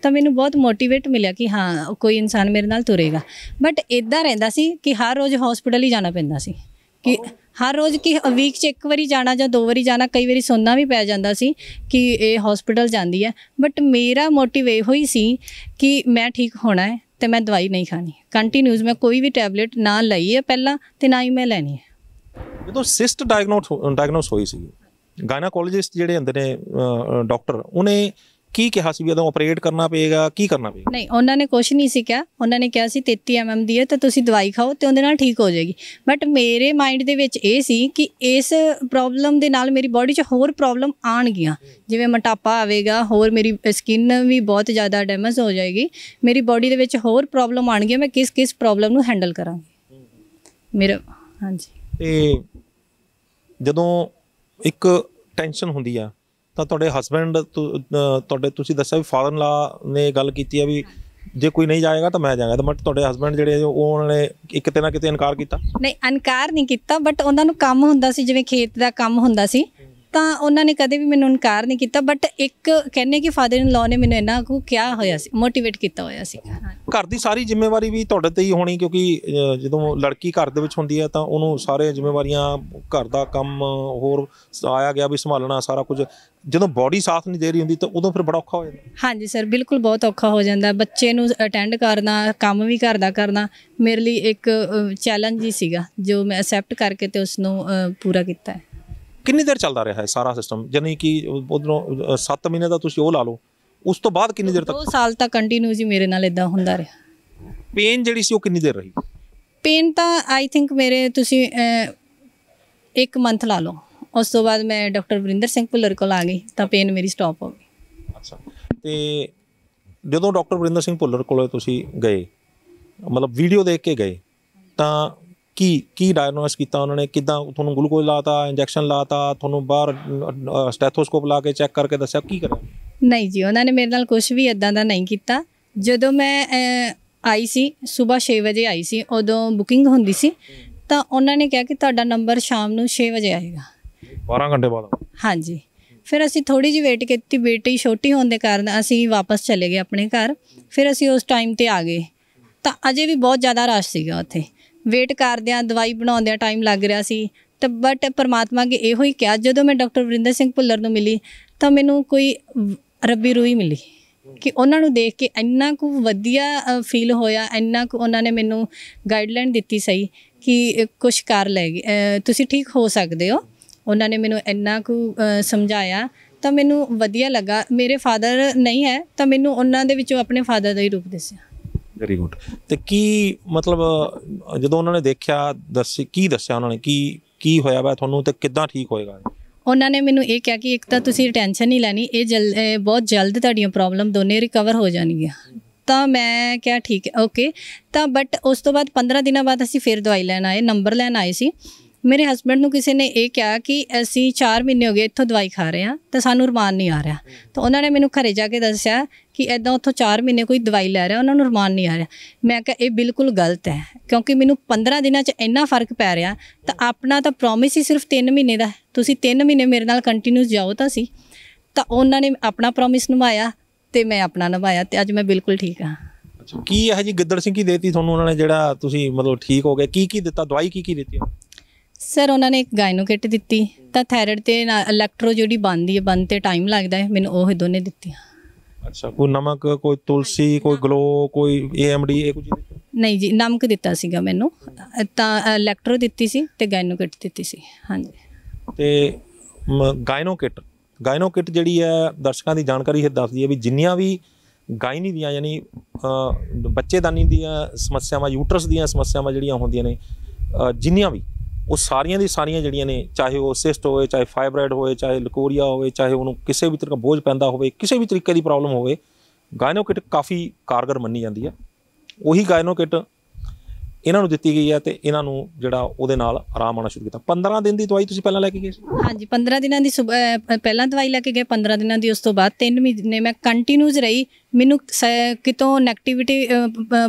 ਤਾਂ ਮੈਨੂੰ ਬਹੁਤ ਮੋਟੀਵੇਟ ਮਿਲਿਆ ਕਿ ਹਾਂ ਕੋਈ ਇਨਸਾਨ ਮੇਰੇ ਨਾਲ ਤੁਰੇਗਾ। ਬਟ ਇਦਾਂ ਰਹਿੰਦਾ ਸੀ ਕਿ ਹਰ ਰੋਜ਼ ਹਸਪੀਟਲ ਹੀ ਜਾਣਾ ਪੈਂਦਾ ਸੀ। ਕਿ ਹਰ ਰੋਜ਼ ਕਿ ਵੀਕ 'ਚ ਇੱਕ ਵਾਰੀ ਜਾਣਾ ਜਾਂ ਦੋ ਵਾਰੀ ਜਾਣਾ ਕਈ ਵਾਰੀ ਸੁਣਨਾ ਵੀ ਪੈ ਜਾਂਦਾ ਸੀ ਕਿ ਇਹ ਹਸਪੀਟਲ ਜਾਂਦੀ ਹੈ। ਬਟ ਮੇਰਾ ਮੋਟਿਵ ਇਹੋ ਹੀ ਸੀ ਕਿ ਮੈਂ ਠੀਕ ਹੋਣਾ ਹੈ ਤੇ ਮੈਂ ਦਵਾਈ ਨਹੀਂ ਖਾਣੀ। ਕੰਟੀਨਿਊਸ ਮੈਂ ਕੋਈ ਵੀ ਟੈਬਲੇਟ ਨਾ ਲਈ ਹੈ ਪਹਿਲਾਂ ਤੇ ਨਾ ਹੀ ਮੈਂ ਲੈਣੀ ਹੈ। ਜਦੋਂ ਸਿਸਟ ਡਾਇਗਨੋਸ ਡਾਇਗਨੋਸ ਹੋਈ ਸੀ ਗਾਇਨਾਕੋਲੋਜਿਸਟ ਜਿਹੜੇ ਹੁੰਦੇ ਨੇ ਡਾਕਟਰ ਉਹਨੇ ਕੀ ਕਿਹਾ ਸੀ ਵੀ ਜਦੋਂ ਆਪਰੇਟ ਕਰਨਾ ਪਏਗਾ ਕੀ ਕਰਨਾ ਪਏਗਾ? ਨਹੀਂ ਉਹਨਾਂ ਨੇ ਕੁਝ ਨਹੀਂ ਸੀ ਕਿਹਾ। ਉਹਨਾਂ ਨੇ ਕਿਹਾ ਸੀ 33 ਐਮਐਮ ਦੀ ਹੈ ਤਾਂ ਤੁਸੀਂ ਦਵਾਈ ਖਾਓ ਤੇ ਉਹਦੇ ਨਾਲ ਠੀਕ ਹੋ ਜਾਏਗੀ। ਬਟ ਮੇਰੇ ਮਾਈਂਡ ਦੇ ਵਿੱਚ ਇਹ ਸੀ ਕਿ ਇਸ ਪ੍ਰੋਬਲਮ ਦੇ ਨਾਲ ਮੇਰੀ ਬਾਡੀ 'ਚ ਹੋਰ ਪ੍ਰੋਬਲਮ ਆਣਗੀਆਂ ਜਿਵੇਂ ਮੋਟਾਪਾ ਆਵੇਗਾ ਹੋਰ ਮੇਰੀ ਸਕਿਨ ਵੀ ਬਹੁਤ ਜ਼ਿਆਦਾ ਡੈਮੇਜ ਹੋ ਜਾਏਗੀ। ਮੇਰੀ ਬਾਡੀ ਦੇ ਵਿੱਚ ਹੋਰ ਪ੍ਰੋਬਲਮ ਆਣਗੀਆਂ ਮੈਂ ਕਿਸ ਕਿਸ ਪ੍ਰੋਬਲਮ ਨੂੰ ਹੈਂਡਲ ਕਰਾਂਗੀ। ਮੇਰਾ ਹਾਂਜੀ। ਤੇ ਜਦੋਂ ਇੱਕ ਟੈਨਸ਼ਨ ਹੁੰਦੀ ਆ। ਤਾਂ ਤੁਹਾਡੇ ਹਸਬੰਡ ਤੁਹਾਡੇ ਤੁਸੀਂ ਦੱਸਿਆ ਵੀ ਫਾਦਰ ਲਾ ਨੇ ਗੱਲ ਕੀਤੀ ਆ ਵੀ ਜੇ ਕੋਈ ਨਹੀਂ ਜਾਏਗਾ ਤਾਂ ਮੈਂ ਜਾਵਾਂਗਾ ਤਾਂ ਬਟ ਤੁਹਾਡੇ ਹਸਬੰਡ ਜਿਹੜੇ ਉਹ ਉਹਨਾਂ ਨੇ ਇੱਕ ਕਿਤੇ ਨਾ ਕਿਤੇ ਇਨਕਾਰ ਕੀਤਾ? ਨਹੀਂ ਅਨਕਾਰ ਨਹੀਂ ਕੀਤਾ ਬਟ ਉਹਨਾਂ ਨੂੰ ਕੰਮ ਹੁੰਦਾ ਸੀ ਜਿਵੇਂ ਖੇਤ ਦਾ ਕੰਮ ਹੁੰਦਾ ਸੀ। ਤਾਂ ਉਹਨਾਂ ਨੇ ਕਦੇ ਵੀ ਮੈਨੂੰ ਇਨਕਾਰ ਨਹੀਂ ਕੀਤਾ ਬਟ ਇੱਕ ਕਹਿੰਨੇ ਕਿ ਫਾਦਰ ਇਨ ਲਾਅ ਨੇ ਮੈਨੂੰ ਇੰਨਾ ਕੁ ਕਿਹਾ ਹੋਇਆ ਸੀ ਮੋਟੀਵੇਟ ਕੀਤਾ ਹੋਇਆ ਸੀ। ਘਰ ਦੀ ਸਾਰੀ ਜ਼ਿੰਮੇਵਾਰੀ ਵੀ ਤੁਹਾਡੇ ਤੇ ਹੀ ਹੋਣੀ ਕਿਉਂਕਿ ਜਦੋਂ ਲੜਕੀ ਘਰ ਦੇ ਵਿੱਚ ਹੁੰਦੀ ਹੈ ਤਾਂ ਉਹਨੂੰ ਸਾਰੇ ਜ਼ਿੰਮੇਵਾਰੀਆਂ ਘਰ ਦਾ ਕੰਮ ਹੋਰ ਆਇਆ ਗਿਆ ਵੀ ਸੰਭਾਲਣਾ ਸਾਰਾ ਕੁਝ ਜਦੋਂ ਬਾਡੀ ਸਾਥ ਨਹੀਂ ਦੇ ਰਹੀ ਹੁੰਦੀ ਤਾਂ ਉਦੋਂ ਫਿਰ ਬੜਾ ਔਖਾ ਹੋ ਜਾਂਦਾ। ਹਾਂਜੀ ਸਰ ਬਿਲਕੁਲ ਬਹੁਤ ਔਖਾ ਹੋ ਜਾਂਦਾ। ਬੱਚੇ ਨੂੰ ਅਟੈਂਡ ਕਰਨਾ ਕੰਮ ਵੀ ਘਰ ਦਾ ਕਰਨਾ ਮੇਰੇ ਲਈ ਇੱਕ ਚੈਲੰਜ ਹੀ ਸੀਗਾ ਜੋ ਮੈਂ ਅਸੈਪਟ ਕਰਕੇ ਤੇ ਉਸ ਨੂੰ ਪੂਰਾ ਕੀਤਾ ਹੈ। ਕਿੰਨੀ ਦੇਰ ਚੱਲਦਾ ਰਿਹਾ ਹੈ ਸਾਰਾ ਸਿਸਟਮ ਯਾਨੀ ਕਿ ਉਧਰੋਂ 7 ਮਹੀਨੇ ਦਾ ਤੁਸੀਂ ਉਹ ਲਾ ਲਓ। ਉਸ ਤੋਂ ਬਾਅਦ ਕਿੰਨੀ ਦੇਰ ਤੱਕ 2 ਸਾਲ ਤੱਕ ਕੰਟੀਨਿਊਸ ਹੀ ਮੇਰੇ ਨਾਲ ਇਦਾਂ ਹੁੰਦਾ ਰਿਹਾ। ਪੇਨ ਜਿਹੜੀ ਸੀ ਉਹ ਕਿੰਨੀ ਦੇਰ ਰਹੀ? ਪੇਨ ਤਾਂ ਆਈ ਥਿੰਕ ਮੇਰੇ ਤੁਸੀਂ ਇੱਕ ਮੰਥ ਲਾ ਲਓ। ਉਸ ਤੋਂ ਬਾਅਦ ਮੈਂ ਡਾਕਟਰ ਵਰਿੰਦਰ ਸਿੰਘ ਭੁੱਲਰ ਕੋਲ ਆ ਗਈ ਤਾਂ ਪੇਨ ਮੇਰੀ ਸਟਾਪ ਹੋ ਗਈ। ਅੱਛਾ। ਤੇ ਜਦੋਂ ਡਾਕਟਰ ਵਰਿੰਦਰ ਸਿੰਘ ਭੁੱਲਰ ਕੋਲ ਤੁਸੀਂ ਗਏ ਮਤਲਬ ਵੀਡੀਓ ਦੇਖ ਕੇ ਗਏ ਤਾਂ ਕੀ ਕੀ ਡਾਇਗਨੋਸ ਕੀਤਾ ਉਹਨਾਂ ਨੇ? ਕਿਦਾਂ ਤੁਹਾਨੂੰ ਗਲੂਕੋਜ਼ ਲਾਤਾ ਇੰਜੈਕਸ਼ਨ ਲਾਤਾ ਤੁਹਾਨੂੰ ਬਾਹਰ ਸਟੈਥੋਸਕੋਪ ਲਾ ਕੇ ਚੈੱਕ ਕਰਕੇ ਦੱਸਿਆ? ਕੀ ਕਰਿਆ? ਨਹੀਂ ਜੀ ਉਹਨਾਂ ਨੇ ਮੇਰੇ ਨਾਲ ਕੁਝ ਵੀ ਇਦਾਂ ਦਾ ਨਹੀਂ ਕੀਤਾ। ਜਦੋਂ ਮੈਂ ਆਈ ਸੀ ਸਵੇਰ 6 ਵਜੇ ਆਈ ਸੀ ਉਦੋਂ ਬੁਕਿੰਗ ਹੁੰਦੀ ਸੀ ਤਾਂ ਉਹਨਾਂ ਨੇ ਕਿਹਾ ਕਿ ਤੁਹਾਡਾ ਨੰਬਰ ਸ਼ਾਮ ਨੂੰ 6 ਵਜੇ ਆਏਗਾ। 12 ਘੰਟੇ ਬਾਅਦ? ਹਾਂਜੀ। ਫਿਰ ਅਸੀਂ ਥੋੜੀ ਜਿਹੀ ਵੇਟ ਕੀਤੀ ਬੇਟੀ ਛੋਟੀ ਹੋਣ ਦੇ ਕਾਰਨ ਅਸੀਂ ਵਾਪਸ ਚਲੇ ਗਏ ਆਪਣੇ ਘਰ। ਫਿਰ ਅਸੀਂ ਉਸ ਟਾਈਮ ਤੇ ਆ ਗਏ। ਤਾਂ ਅਜੇ ਵੀ ਬਹੁਤ ਜ਼ਿਆਦਾ ਰਸ਼ ਸੀਗਾ ਉੱਥੇ। ਵੇਟ ਕਰਦਿਆਂ, ਦਵਾਈ ਬਣਾਉਂਦਿਆਂ ਟਾਈਮ ਲੱਗ ਰਿਹਾ ਸੀ। ਤਾਂ ਬਟ ਪਰਮਾਤਮਾ ਅੱਗੇ ਇਹੋ ਹੀ ਕਿਹਾ, ਜਦੋਂ ਮੈਂ ਡਾਕਟਰ ਵਰਿੰਦਰ ਸਿੰਘ ਭੁੱਲਰ ਨੂੰ ਮਿਲੀ, ਤਾਂ ਮੈਨੂੰ ਕੋਈ ਰੱਬੀ ਰੂਹੀ ਮਿਲੀ ਕਿ ਉਹਨਾਂ ਨੂੰ ਦੇਖ ਕੇ ਇੰਨਾ ਕੁ ਵਧੀਆ ਫੀਲ ਹੋਇਆ, ਇੰਨਾ ਕੁ ਉਹਨਾਂ ਨੇ ਮੈਨੂੰ ਗਾਈਡਲਾਈਨ ਦਿੱਤੀ ਸਹੀ ਕਿ ਕੁਝ ਕਰ ਲੈਗੇ ਤੁਸੀਂ ਠੀਕ ਹੋ ਸਕਦੇ ਹੋ। ਉਹਨਾਂ ਨੇ ਮੈਨੂੰ ਇੰਨਾ ਕੁ ਸਮਝਾਇਆ, ਤਾਂ ਮੈਨੂੰ ਵਧੀਆ ਲੱਗਾ। ਮੇਰੇ ਫਾਦਰ ਨਹੀਂ ਹੈ, ਤਾਂ ਮੈਨੂੰ ਉਹਨਾਂ ਦੇ ਵਿੱਚੋਂ ਆਪਣੇ ਫਾਦਰ ਦਾ ਹੀ ਰੂਪ ਦੱਸਿਆ। ਵੈਰੀ ਗੁੱਡ ਤੇ ਕੀ ਮਤਲਬ ਜਦੋਂ ਉਹਨਾਂ ਨੇ ਦੇਖਿਆ ਦੱਸ ਕੀ ਦੱਸਿਆ ਉਹਨਾਂ ਨੇ? ਕੀ ਕੀ ਹੋਇਆ ਵਾ ਤੁਹਾਨੂੰ ਤੇ ਕਿੱਦਾਂ ਠੀਕ ਹੋਏਗਾ? ਉਹਨਾਂ ਨੇ ਮੈਨੂੰ ਇਹ ਕਿਹਾ ਕਿ ਇੱਕ ਤਾਂ ਤੁਸੀਂ ਟੈਨਸ਼ਨ ਨਹੀਂ ਲੈਣੀ ਇਹ ਜਲ ਇਹ ਬਹੁਤ ਜਲਦ ਤੁਹਾਡੀਆਂ ਪ੍ਰੋਬਲਮ ਦੋਨੇ ਰਿਕਵਰ ਹੋ ਜਾਣਗੀਆਂ। ਤਾਂ ਮੈਂ ਕਿਹਾ ਠੀਕ ਹੈ ਓਕੇ ਤਾਂ ਬਟ ਉਸ ਤੋਂ ਬਾਅਦ 15 ਦਿਨਾਂ ਬਾਅਦ ਅਸੀਂ ਫਿਰ ਦਵਾਈ ਲੈਣ ਆਏ ਨੰਬਰ ਲੈਣ ਆਏ ਸੀ। ਮੇਰੇ ਹਸਬੰਡ ਨੂੰ ਕਿਸੇ ਨੇ ਇਹ ਕਿਹਾ ਕਿ ਅਸੀਂ 4 ਮਹੀਨੇ ਹੋ ਗਏ ਇੱਥੋਂ ਦਵਾਈ ਖਾ ਰਹੇ ਹਾਂ, ਤਾਂ ਸਾਨੂੰ ਰਮਾਨ ਨਹੀਂ ਆ ਰਿਹਾ। ਤਾਂ ਉਹਨਾਂ ਨੇ ਮੈਨੂੰ ਘਰੇ ਜਾ ਕੇ ਦੱਸਿਆ ਕਿ ਐਦਾਂ ਉੱਥੋਂ 4 ਮਹੀਨੇ ਕੋਈ ਦਵਾਈ ਲੈ ਰਿਹਾ, ਉਹਨਾਂ ਨੂੰ ਰਮਾਨ ਨਹੀਂ ਆ ਰਿਹਾ। ਮੈਂ ਕਿਹਾ, ਇਹ ਬਿਲਕੁਲ ਗਲਤ ਹੈ, ਕਿਉਂਕਿ ਮੈਨੂੰ 15 ਦਿਨਾਂ 'ਚ ਇੰਨਾ ਫ਼ਰਕ ਪੈ ਰਿਹਾ, ਤਾਂ ਆਪਣਾ ਤਾਂ ਪ੍ਰੋਮਿਸ ਹੀ ਸਿਰਫ 3 ਮਹੀਨੇ ਦਾ। ਤੁਸੀਂ 3 ਮਹੀਨੇ ਮੇਰੇ ਨਾਲ ਕੰਟੀਨਿਊਸ ਜਾਓ ਤਾਂ ਸੀ ਤਾਂ ਉਹਨਾਂ ਨੇ ਆਪਣਾ ਪ੍ਰੋਮਿਸ ਨਿਭਾਇਆ ਤੇ ਮੈਂ ਆਪਣਾ ਨਿਭਾਇਆ ਤੇ ਅੱਜ ਮੈਂ ਬਿਲਕੁਲ ਠੀਕ ਹਾਂ। ਕੀ ਇਹ ਜੀ ਗਿੱਦੜ ਸਿੰਘ ਕੀ ਦੇਤੀ ਤੁਹਾਨੂੰ ਉਹਨਾਂ ਨੇ ਜਿਹੜਾ ਤੁਸੀਂ ਮਤਲਬ ਠੀਕ ਹੋ ਗਏ? ਕੀ ਕੀ ਦਿੱਤਾ? ਦਵਾਈ ਕੀ ਕੀ ਦਿੱਤੀ ਸਰ ਉਹਨਾਂ ਨੇ ਇੱਕ ਗਾਇਨੋ ਕਿਟ ਦਿੱਤੀ। ਤਾਂ ਥਾਇਰਾਇਡ ਤੇ ਇਲੈਕਟ੍ਰੋ ਜਿਹੜੀ ਬਣਦੀ ਹੈ ਬਣ ਤੇ ਟਾਈਮ ਲੱਗਦਾ ਹੈ। ਮੈਨੂੰ ਉਹ ਦੋਨੇ ਦਿੱਤੀਆਂ। ਅੱਛਾ ਕੋਈ ਨਮਕ ਕੋਈ ਤੁਲਸੀ ਕੋਈ ਗਲੋ ਕੋਈ ਏਐਮਡੀ ਇਹ ਕੁਝ ਨਹੀਂ ਜੀ ਨਮਕ ਦਿੱਤਾ ਸੀਗਾ ਮੈਨੂੰ। ਤਾਂ ਇਲੈਕਟ੍ਰੋ ਦਿੱਤੀ ਸੀ ਤੇ ਗਾਇਨੋ ਕਿਟ ਦਿੱਤੀ ਸੀ। ਹਾਂਜੀ। ਤੇ ਗਾਇਨੋ ਕਿਟ। ਗਾਇਨੋ ਕਿਟ ਜਿਹੜੀ ਹੈ ਦਰਸ਼ਕਾਂ ਦੀ ਜਾਣਕਾਰੀ ਇਹ ਦੱਸਦੀ ਹੈ ਵੀ ਜਿੰਨੀਆਂ ਵੀ ਗਾਇਨੀ ਦੀਆਂ ਯਾਨੀ ਬੱਚੇਦਾਨੀ ਦੀਆਂ ਸਮੱਸਿਆਵਾਂ ਯੂਟਰਸ ਦੀਆਂ ਸਮੱਸਿਆਵਾਂ ਜਿਹੜੀਆਂ ਹੁੰਦੀਆਂ ਨੇ ਜਿੰਨੀਆਂ ਵੀ ਉਹ ਸਾਰੀਆਂ ਦੀ ਸਾਰੀਆਂ ਜਿਹੜੀਆਂ ਨੇ, ਚਾਹੇ ਉਹ ਸਿਸਟ ਹੋਵੇ, ਚਾਹੇ ਫਾਈਬਰਾਇਡ ਹੋਵੇ, ਚਾਹੇ ਲਕੋਰੀਆ ਹੋਵੇ, ਚਾਹੇ ਉਹਨੂੰ ਕਿਸੇ ਵੀ ਤਰ੍ਹਾਂ ਬੋਝ ਪੈਂਦਾ ਹੋਵੇ, ਕਿਸੇ ਵੀ ਤਰੀਕੇ ਦੀ ਪ੍ਰੋਬਲਮ ਹੋਵੇ ਗਾਇਨੋਕਿਟ ਕਾਫੀ ਕਾਰਗਰ ਮੰਨੀ ਜਾਂਦੀ ਹੈ। ਉਹੀ ਗਾਇਨੋ ਕਿਟ ਇਹਨਾਂ ਨੂੰ ਦਿੱਤੀ ਗਈ ਹੈ ਤੇ ਇਹਨਾਂ ਨੂੰ ਜਿਹੜਾ ਉਹਦੇ ਨਾਲ ਆਰਾਮ ਆਉਣਾ ਸ਼ੁਰੂ ਕੀਤਾ। 15 ਦਿਨ ਦੀ ਦਵਾਈ ਤੁਸੀਂ ਪਹਿਲਾਂ ਲੈ ਕੇ ਗਏ ਸੀ? ਹਾਂਜੀ 15 ਦਿਨਾਂ ਦੀ ਪਹਿਲਾਂ ਦਵਾਈ ਲੈ ਕੇ ਗਏ 15 ਦਿਨਾਂ ਦੀ ਉਸ ਤੋਂ ਬਾਅਦ 3 ਮਹੀਨੇ ਮੈਂ ਕੰਟੀਨਿਊਸ ਰਹੀ। ਮੈਨੂੰ ਕਿਤੋਂ ਨੈਗੇਟਿਵਿਟੀ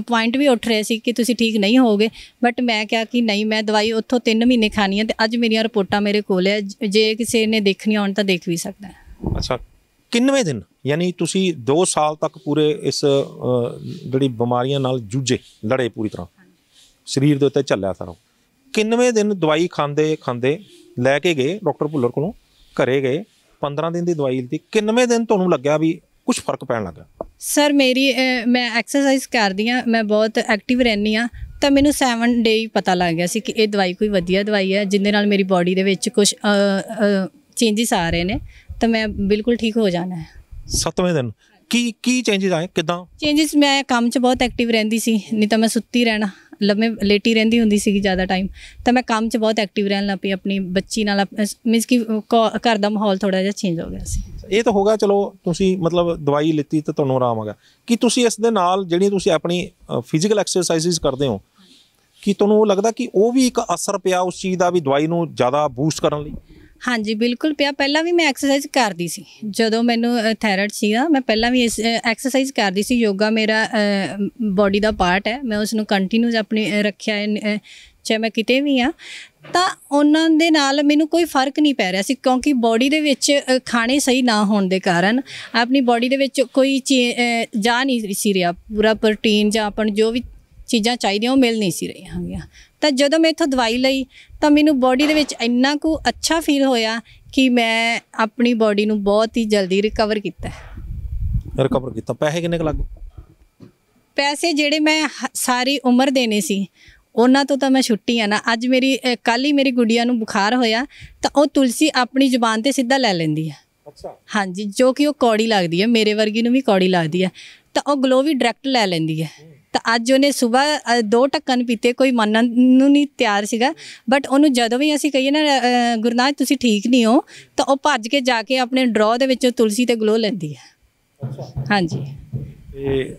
ਪੁਆਇੰਟ ਵੀ ਉੱਠ ਰਹੇ ਸੀ ਕਿ ਤੁਸੀਂ ਠੀਕ ਨਹੀਂ ਹੋਗੇ ਬਟ ਮੈਂ ਕਿਹਾ ਕਿ ਨਹੀਂ ਮੈਂ ਦਵਾਈ ਉੱਥੋਂ 3 ਮਹੀਨੇ ਖਾਣੀ ਹੈ ਤੇ ਅੱਜ ਮੇਰੀਆਂ ਰਿਪੋਰਟਾਂ ਮੇਰੇ ਕੋਲ ਹੈ। ਜ- ਕਿਸੇ ਨੇ ਦੇਖਣੀ ਹੋਣ ਤਾਂ ਦੇਖ ਵੀ ਸਕਦਾ ਹੈ। ਅੱਛਾ ਕਿੰਨਵੇਂ ਦਿਨ ਯਾਨੀ ਤੁਸੀਂ 2 ਸਾਲ ਤੱਕ ਪੂਰੇ ਇਸ ਜਿਹੜੀ ਬਿਮਾਰੀਆਂ ਨਾਲ ਜੂਝੇ ਲੜੇ ਪੂਰੀ ਤਰ੍ਹਾਂ? ਸਰੀਰ ਦੇ ਉੱਤੇ ਚੱਲਿਆ ਸਾਰਾ। ਕਿੰਨਵੇਂ ਦਿਨ ਦਵਾਈ ਖਾਂਦੇ ਖਾਂਦੇ ਲੈ ਕੇ ਗਏ ਡਾਕਟਰ ਭੁੱਲਰ ਕੋਲੋਂ ਘਰੇ ਗਏ 15 ਦਿਨ ਦੀ ਦਵਾਈ ਲਈ ਕਿੰਨਵੇਂ ਦਿਨ ਤੁਹਾਨੂੰ ਲੱਗਿਆ ਵੀ ਕੁਝ ਫ਼ਰਕ ਪੈਣ ਲੱਗਾ? ਸਰ ਮੇਰੀ ਮੈਂ ਐਕਸਰਸਾਈਜ਼ ਕਰਦੀ ਆ ਮੈਂ ਬਹੁਤ ਐਕਟਿਵ ਰਹਿੰਦੀ ਆ ਤਾਂ ਮੈਨੂੰ 7 ਡੇ ਹੀ ਪਤਾ ਲੱਗ ਗਿਆ ਸੀ ਕਿ ਇਹ ਦਵਾਈ ਕੋਈ ਵਧੀਆ ਦਵਾਈ ਹੈ ਜਿੰਦੇ ਨਾਲ ਮੇਰੀ ਬਾਡੀ ਦੇ ਵਿੱਚ ਕੁਝ ਚੇਂਜਸ ਆ ਰਹੇ ਨੇ ਤਾਂ ਮੈਂ ਬਿਲਕੁਲ ਠੀਕ ਹੋ ਜਾਣਾ ਹੈ। 7ਵੇਂ ਦਿਨ। ਕੀ ਕੀ ਚੇਂਜਸ ਆਏ? ਕਿਦਾਂ? ਚੇਂਜਸ ਮੈਂ ਕੰਮ 'ਚ ਬਹੁਤ ਐਕਟਿਵ ਰਹਿੰਦੀ ਸੀ ਨਹੀਂ ਤਾਂ ਮੈਂ ਸੁੱਤੀ ਰਹਿਣਾ। ਲੰਮੇ ਲੇਟੀ ਰਹਿੰਦੀ ਹੁੰਦੀ ਸੀਗੀ ਜ਼ਿਆਦਾ ਟਾਈਮ ਤਾਂ ਮੈਂ ਕੰਮ 'ਚ ਬਹੁਤ ਐਕਟਿਵ ਰਹਿਣ ਲੱਗ ਪਈ, ਆਪਣੀ ਬੱਚੀ ਨਾਲ ਮੀਨਸ ਕਿ ਘਰ ਦਾ ਮਾਹੌਲ ਥੋੜਾ ਜਿਹਾ ਚੇਂਜ ਹੋ ਗਿਆ ਸੀ। ਇਹ ਤਾਂ ਹੋਗਾ ਚਲੋ ਤੁਸੀਂ ਮਤਲਬ ਦਵਾਈ ਲਿੱਤੀ ਤਾਂ ਤੁਹਾਨੂੰ ਆਰਾਮ ਆ ਕਿ ਤੁਸੀਂ ਇਸ ਦੇ ਨਾਲ ਜਿਹੜੀ ਤੁਸੀਂ ਆਪਣੀ ਫਿਜ਼ੀਕਲ ਐਕਸਰਸਾਈਜ਼ਸ ਕਰਦੇ ਹੋ, ਕਿ ਤੁਹਾਨੂੰ ਲੱਗਦਾ ਕਿ ਉਹ ਵੀ ਇੱਕ ਅਸਰ ਪਿਆ ਉਸ ਚੀਜ਼ ਦਾ ਵੀ ਦਵਾਈ ਨੂੰ ਜ਼ਿਆਦਾ ਬੂਸਟ ਕਰਨ ਲਈ? ਹਾਂਜੀ, ਬਿਲਕੁਲ ਪਿਆ। ਪਹਿਲਾਂ ਵੀ ਮੈਂ ਐਕਸਰਸਾਈਜ਼ ਕਰਦੀ ਸੀ। ਜਦੋਂ ਮੈਨੂੰ ਥਾਇਰਾਇਡ ਸੀਗਾ, ਮੈਂ ਪਹਿਲਾਂ ਵੀ ਐਕਸਰਸਾਈਜ਼ ਕਰਦੀ ਸੀ। ਯੋਗਾ ਮੇਰਾ ਬਾਡੀ ਦਾ ਪਾਰਟ ਹੈ। ਮੈਂ ਉਸ ਨੂੰ ਕੰਟੀਨਿਊਸ ਆਪਣੀ ਰੱਖਿਆ ਹੈ ਚਾਹੇ ਮੈਂ ਕਿਤੇ ਵੀ ਆ ਤਾਂ ਉਹਨਾਂ ਦੇ ਨਾਲ ਮੈਨੂੰ ਕੋਈ ਫ਼ਰਕ ਨਹੀਂ ਪੈ ਰਿਹਾ ਸੀ, ਕਿਉਂਕਿ ਬਾਡੀ ਦੇ ਵਿੱਚ ਖਾਣੇ ਸਹੀ ਨਾ ਹੋਣ ਦੇ ਕਾਰਨ ਆਪਣੀ ਬਾਡੀ ਦੇ ਵਿੱਚ ਕੋਈ ਚੀ- ਜਾ ਨਹੀਂ ਸੀ ਰਿਹਾ। ਪੂਰਾ ਪ੍ਰੋਟੀਨ ਜਾਂ ਆਪਾਂ ਨੂੰ ਜੋ ਵੀ ਚੀਜ਼ਾਂ ਚਾਹੀਦੀਆਂ, ਉਹ ਮਿਲ ਨਹੀਂ ਸੀ ਰਹੀਆਂ ਤਾਂ ਜਦੋਂ ਮੈਂ ਇੱਥੋਂ ਦਵਾਈ ਲਈ ਤਾਂ ਮੈਨੂੰ ਬਾਡੀ ਦੇ ਵਿੱਚ ਇੰਨਾ ਕੁ ਅੱਛਾ ਫੀਲ ਹੋਇਆ ਕਿ ਮੈਂ ਆਪਣੀ ਬਾਡੀ ਨੂੰ ਬਹੁਤ ਹੀ ਜਲਦੀ ਰਿਕਵਰ ਕੀਤਾ। ਰਿਕਵਰ ਕੀਤਾ। ਪੈਸੇ ਕਿੰਨੇ ਕੁ ਲੱਗੇ ਪੈਸੇ ਜਿਹੜੇ ਮੈਂ ਸਾਰੀ ਉਮਰ ਦੇਣੇ ਸੀ ਉਹਨਾਂ ਤੋਂ ਤਾਂ ਮੈਂ ਛੁੱਟੀ ਆ ਨਾ। ਅੱਜ ਮੇਰੀ ਕੱਲ ਹੀ ਮੇਰੀ ਗੁੜੀਆ ਨੂੰ ਬੁਖਾਰ ਹੋਇਆ ਤਾਂ ਉਹ ਤੁਲਸੀ ਆਪਣੀ ਜ਼ੁਬਾਨ ਤੇ ਸਿੱਧਾ ਲੈ ਲੈਂਦੀ ਹੈ ਅੱਛਾ। ਹਾਂਜੀ ਜੋ ਕਿ ਉਹ ਕੌੜੀ ਲੱਗਦੀ ਹੈ ਮੇਰੇ ਵਰਗੀ ਨੂੰ ਵੀ ਕੌੜੀ ਲੱਗਦੀ ਹੈ ਤਾਂ ਉਹ ਗਲੋ ਵੀ ਡਾਇਰੈਕਟ ਲੈ ਲੈਂਦੀ ਹੈ। ਤਾਂ ਅੱਜ ਉਹਨੇ ਸਵੇਰ ਦੋ ਢੱਕਣ ਪੀਤੇ ਕੋਈ ਮੰਨਣ ਨੂੰ ਨਹੀਂ ਤਿਆਰ ਸੀਗਾ। ਬਟ ਉਹਨੂੰ ਜਦੋਂ ਵੀ ਅਸੀਂ ਕਹੀਏ ਨਾ ਗੁਰਨਾਜ ਤੁਸੀਂ ਠੀਕ ਨਹੀਂ ਹੋ ਤਾਂ ਉਹ ਭੱਜ ਕੇ ਜਾ ਕੇ ਆਪਣੇ ਡਰਾਅ ਦੇ ਵਿੱਚੋਂ ਤੁਲਸੀ ਤੇ ਗਲੋ ਲੈਂਦੀ ਹੈ। ਹਾਂਜੀ। ਤੇ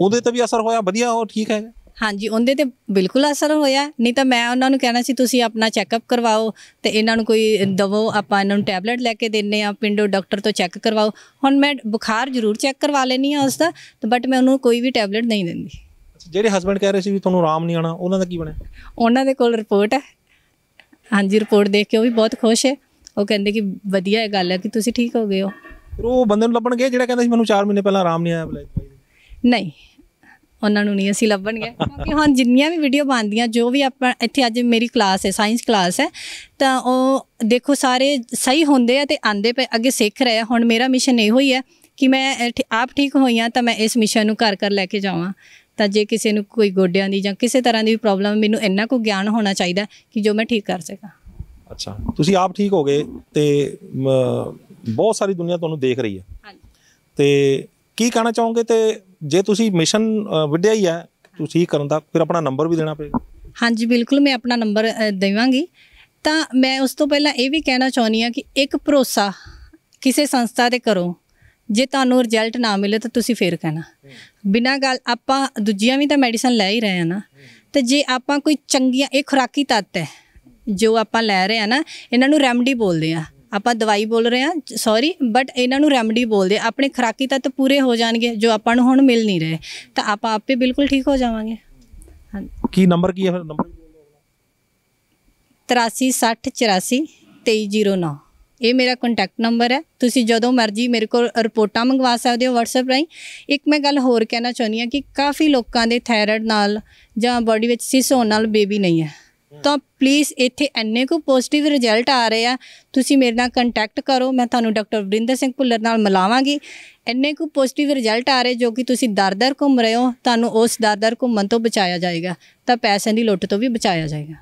ਉਹਦੇ ਤੇ ਵੀ ਅਸਰ ਹੋਇਆ? ਵਧੀਆ ਉਹ ਠੀਕ ਹੈ? ਹਾਂਜੀ ਉਹਦੇ ਤੇ ਬਿਲਕੁਲ ਅਸਰ ਹੋਇਆ। ਨਹੀਂ ਤਾਂ ਮੈਂ ਉਹਨਾਂ ਨੂੰ ਕਹਿਣਾ ਸੀ ਤੁਸੀਂ ਆਪਣਾ ਚੈੱਕਅਪ ਕਰਵਾਓ ਤੇ ਇਹਨਾਂ ਨੂੰ ਕੋਈ ਦਵੋ ਆਪਾਂ ਇਹਨਾਂ ਨੂੰ ਟੈਬਲੇਟ ਲੈ ਕੇ ਦਿੰਨੇ ਆ ਪਿੰਡੋ ਡਾਕਟਰ ਤੋਂ ਚੈੱਕ ਕਰਵਾਓ। ਹੁਣ ਮੈਂ ਬੁਖਾਰ ਜ਼ਰੂਰ ਚੈੱਕ ਕਰਵਾ ਲੈਣੀ ਆ ਉਸ ਦਾ ਬਟ ਮੈਂ ਉਹਨੂੰ ਕੋਈ ਵੀ ਟੈਬਲੇਟ ਨਹੀਂ ਦਿੰਦੀ। ਜਿਹੜੇ ਹਸਬੰਡ ਕਹਿ ਰਹੇ ਸੀ ਵੀ ਤੁਹਾਨੂੰ ਆਰਾਮ ਨਹੀਂ ਆਣਾ ਉਹਨਾਂ ਦਾ ਕੀ ਬਣਿਆ? ਉਹਨਾਂ ਦੇ ਕੋਲ ਰਿਪੋਰਟ ਹੈ। ਹਾਂਜੀ ਰਿਪੋਰਟ ਦੇਖ ਕੇ ਉਹ ਵੀ ਬਹੁਤ ਖੁਸ਼ ਹੈ। ਉਹ ਕਹਿੰਦੇ ਕਿ ਵਧੀਆ ਗੱਲ ਹੈ ਕਿ ਤੁਸੀਂ ਠੀਕ ਹੋ ਗਏ ਹੋ। ਫਿਰ ਉਹ ਬੰਦੇ ਨੂੰ ਲੱਭਣਗੇ ਜਿਹੜਾ ਕਹਿੰਦਾ ਸੀ ਮੈਨੂੰ 4 ਮਹੀਨੇ ਪਹਿਲਾਂ ਆਰਾਮ ਨਹੀਂ ਆਇਆ ਬਲੇ ਨਹੀਂ ਉਹਨਾਂ ਨੂੰ ਨਹੀਂ ਅਸੀਂ ਲੱਭਣਗੇ। ਕਿਉਂਕਿ ਹੁਣ ਜਿੰਨੀਆਂ ਵੀ ਵੀਡੀਓ ਬਣਦੀਆਂ ਜੋ ਵੀ ਆਪਾਂ ਇੱਥੇ ਅੱਜ ਮੇਰੀ ਕਲਾਸ ਹੈ ਸਾਇੰਸ ਕਲਾਸ ਹੈ ਤਾਂ ਉਹ ਦੇਖੋ ਸਾਰੇ ਸਹੀ ਹੁੰਦੇ ਆ ਤੇ ਆਂਦੇ ਪਏ ਅੱਗੇ ਸਿੱਖ ਰਹੇ ਆ। ਹੁਣ ਮੇਰਾ ਮਿਸ਼ਨ ਇਹੋ ਹੀ ਹੈ ਕਿ ਮੈਂ ਆਪ ਠੀਕ ਹੋਈ ਹਾਂ ਤਾਂ ਮੈਂ ਇਸ ਮਿਸ਼ਨ ਨੂੰ ਘਰ ਘਰ ਲੈ ਕੇ ਜਾਵਾਂ। ਤਾਂ ਜੇ ਕਿਸੇ ਨੂੰ ਕੋਈ ਗੋਡਿਆਂ ਦੀ ਜਾਂ ਕਿਸੇ ਤਰ੍ਹਾਂ ਦੀ ਵੀ ਪ੍ਰੋਬਲਮ ਮੈਨੂੰ ਇੰਨਾ ਕੁ ਗਿਆਨ ਹੋਣਾ ਚਾਹੀਦਾ ਕਿ ਜੋ ਮੈਂ ਠੀਕ ਕਰ ਸਕਾਂ। ਅੱਛਾ। ਤੁਸੀਂ ਆਪ ਠੀਕ ਹੋ ਗਏ ਤੇ ਬਹੁਤ ਸਾਰੀ ਦੁਨੀਆ ਤੁਹਾਨੂੰ ਦੇਖ ਰਹੀ ਹੈ। ਹਾਂਜੀ। ਤੇ ਕੀ ਕਹਿਣਾ ਚਾਹੋਗੇ ਤੇ ਜੇ ਤੁਸੀਂ ਮਿਸ਼ਨ ਵਿੱਢਿਆ ਹੀ ਹੈ ਤੁਸੀਂ ਕਰਨ ਦਾ ਫਿਰ ਆਪਣਾ ਨੰਬਰ ਵੀ ਦੇਣਾ ਪਏਗਾ। ਹਾਂਜੀ ਬਿਲਕੁਲ ਮੈਂ ਆਪਣਾ ਨੰਬਰ ਦੇਵਾਂਗੀ। ਤਾਂ ਮੈਂ ਉਸ ਤੋਂ ਪਹਿਲਾਂ ਇਹ ਵੀ ਕਹਿਣਾ ਚਾਹੁੰਦੀ ਹਾਂ ਕਿ ਇੱਕ ਭਰੋਸਾ ਕਿਸੇ ਸੰਸਥਾ ਤੇ ਕਰੋ। ਜੇ ਤੁਹਾਨੂੰ ਰਿਜ਼ਲਟ ਨਾ ਮਿਲੇ ਤਾਂ ਤੁਸੀਂ ਫੇਰ ਕਹਿਣਾ। ਬਿਨਾਂ ਗੱਲ ਆਪਾਂ ਦੂਜੀਆਂ ਵੀ ਤਾਂ ਮੈਡੀਸਨ ਲੈ ਹੀ ਰਹੇ ਆ ਨਾ। ਤੇ ਜੇ ਆਪਾਂ ਕੋਈ ਚੰਗੀਆਂ ਇਹ ਖੁਰਾਕੀ ਤੱਤ ਹੈ ਜੋ ਆਪਾਂ ਲੈ ਰਹੇ ਆ ਨਾ ਇਹਨਾਂ ਨੂੰ ਰੈਮਡੀ ਬੋਲਦੇ ਆ। ਆਪਾਂ ਦਵਾਈ ਬੋਲ ਰਹੇ ਆ ਸੌਰੀ ਬਟ ਇਹਨਾਂ ਨੂੰ ਰੈਮਡੀ ਬੋਲਦੇ ਆ। ਆਪਣੇ ਖੁਰਾਕੀ ਤੱਤ ਪੂਰੇ ਹੋ ਜਾਣਗੇ ਜੋ ਆਪਾਂ ਨੂੰ ਹੁਣ ਮਿਲ ਨਹੀਂ ਰਹੇ। ਤਾਂ ਆਪਾਂ ਆਪੇ ਬਿਲਕੁਲ ਠੀਕ ਹੋ ਜਾਵਾਂਗੇ। ਕੀ ਨੰਬਰ ਕੀ ਹੈ ਫਿਰ? ਨੰਬਰ 83 60 84 2309 ਇਹ ਮੇਰਾ ਕੰਟੈਕਟ ਨੰਬਰ ਹੈ। ਤੁਸੀਂ ਜਦੋਂ ਮਰਜ਼ੀ ਮੇਰੇ ਕੋਲ ਰਿਪੋਰਟਾਂ ਮੰਗਵਾ ਸਕਦੇ ਹੋ WhatsApp ਰਾਹੀਂ। ਇੱਕ ਮੈਂ ਗੱਲ ਹੋਰ ਕਹਿਣਾ ਚਾਹੁੰਦੀ ਹਾਂ ਕਿ ਕਾਫੀ ਲੋਕਾਂ ਦੇ ਥਾਇਰਾਇਡ ਨਾਲ ਜਾਂ ਬਾਡੀ ਵਿੱਚ ਸਿਸ ਹੋਣ ਨਾਲ ਬੇਬੀ ਨਹੀਂ ਹੈ। ਤਾਂ ਪਲੀਜ਼ ਇੱਥੇ ਇੰਨੇ ਕੁ ਪੋਜ਼ਿਟਿਵ ਰਿਜ਼ਲਟ ਆ ਰਹੇ ਆ। ਤੁਸੀਂ ਮੇਰੇ ਨਾਲ ਕੰਟੈਕਟ ਕਰੋ। ਮੈਂ ਤੁਹਾਨੂੰ ਡਾਕਟਰ ਵਰਿੰਦਰ ਸਿੰਘ ਭੁੱਲਰ ਨਾਲ ਮਿਲਾਵਾਂਗੀ। ਇੰਨੇ ਕੁ ਪੋਜ਼ਿਟਿਵ ਰਿਜ਼ਲਟ ਆ ਰਹੇ ਜੋ ਕਿ ਤੁਸੀਂ ਦਰ-ਦਰ ਘੁੰਮ ਰਹੇ ਹੋ। ਤੁਹਾਨੂੰ ਉਸ ਦਰ-ਦਰ ਘੁੰਮਣ ਤੋਂ ਬਚਾਇਆ ਜਾਏਗਾ। ਤਾਂ ਪੈਸਿਆਂ ਦੀ ਲੁੱਟ ਤੋਂ ਵੀ ਬਚਾਇਆ ਜਾਏਗਾ।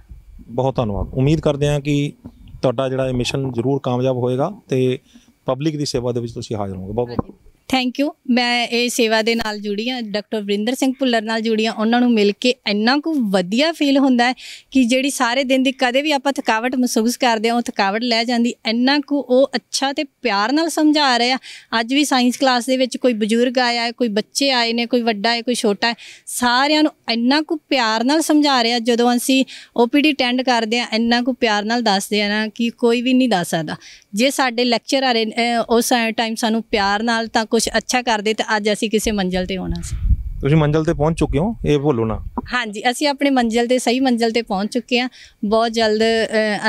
ਬਹੁਤ ਧੰਨਵਾਦ। ਉਮੀਦ ਕਰਦੇ ਹਾਂ ਕਿ ਤੁਹਾਡਾ ਜਿਹੜਾ ਇਹ ਮਿਸ਼ਨ ਜ਼ਰੂਰ ਕਾਮਯਾਬ ਹੋਏਗਾ ਤੇ ਪਬਲਿਕ ਦੀ ਸੇਵਾ ਦੇ ਵਿੱਚ ਤੁਸੀਂ ਹਾਜ਼ਰ ਹੋਵੋਗੇ। ਬਹੁਤ ਬਹੁਤ ਥੈਂਕ ਯੂ ਮੈਂ ਇਹ ਸੇਵਾ ਦੇ ਨਾਲ ਜੁੜੀ ਹਾਂ ਡਾਕਟਰ ਵਰਿੰਦਰ ਸਿੰਘ ਭੁੱਲਰ ਨਾਲ ਜੁੜੀ ਹਾਂ। ਉਹਨਾਂ ਨੂੰ ਮਿਲ ਕੇ ਇੰਨਾ ਕੁ ਵਧੀਆ ਫੀਲ ਹੁੰਦਾ ਹੈ ਕਿ ਜਿਹੜੀ ਸਾਰੇ ਦਿਨ ਦੀ ਕਦੇ ਵੀ ਆਪਾਂ ਥਕਾਵਟ ਮਹਿਸੂਸ ਕਰਦੇ ਹਾਂ, ਉਹ ਥਕਾਵਟ ਲੈ ਜਾਂਦੀ। ਇੰਨਾ ਕੁ ਉਹ ਅੱਛਾ ਤੇ ਪਿਆਰ ਨਾਲ ਸਮਝਾ ਰਹੇ ਆ। ਅੱਜ ਵੀ ਸਾਇੰਸ ਕਲਾਸ ਦੇ ਵਿੱਚ ਕੋਈ ਬਜ਼ੁਰਗ ਆਇਆ ਹੈ, ਕੋਈ ਬੱਚੇ ਆਏ ਨੇ, ਕੋਈ ਵੱਡਾ ਹੈ, ਕੋਈ ਛੋਟਾ ਹੈ, ਸਾਰਿਆਂ ਨੂੰ ਇੰਨਾ ਕੁ ਪਿਆਰ ਨਾਲ ਸਮਝਾ ਰਿਹਾ ਜਦੋਂ ਅਸੀਂ ਓਪੀਡੀ ਅਟੈਂਡ ਕਰਦੇ ਆ ਇੰਨਾ ਕੁ ਪਿਆਰ ਨਾਲ ਦੱਸਦੇ ਆ ਨਾ ਕਿ ਕੋਈ ਵੀ ਨਹੀਂ ਦੱਸ ਸਕਦਾ। ਜੇ ਸਾਡੇ ਲੈਕਚਰ ਆ ਰਹੇ ਉਸ ਟਾਈਮ ਸਾਨੂੰ ਪਿਆਰ ਨਾਲ ਤਾਂ ਕੁਝ ਅੱਛਾ ਕਰਦੇ ਤਾਂ ਅੱਜ ਅਸੀਂ ਕਿਸੇ ਮੰਜ਼ਲ ਤੇ ਹੋਣਾ ਸੀ। ਤੁਸੀਂ ਮੰਜ਼ਲ ਤੇ ਪਹੁੰਚ ਚੁੱਕੇ ਹੋ? ਇਹ ਭੁੱਲੋ ਨਾ। ਹਾਂਜੀ ਅਸੀਂ ਆਪਣੀ ਮੰਜ਼ਿਲ ਤੇ ਸਹੀ ਮੰਜ਼ਿਲ ਤੇ ਪਹੁੰਚ ਚੁੱਕੇ ਹਾਂ। ਬਹੁਤ ਜਲਦ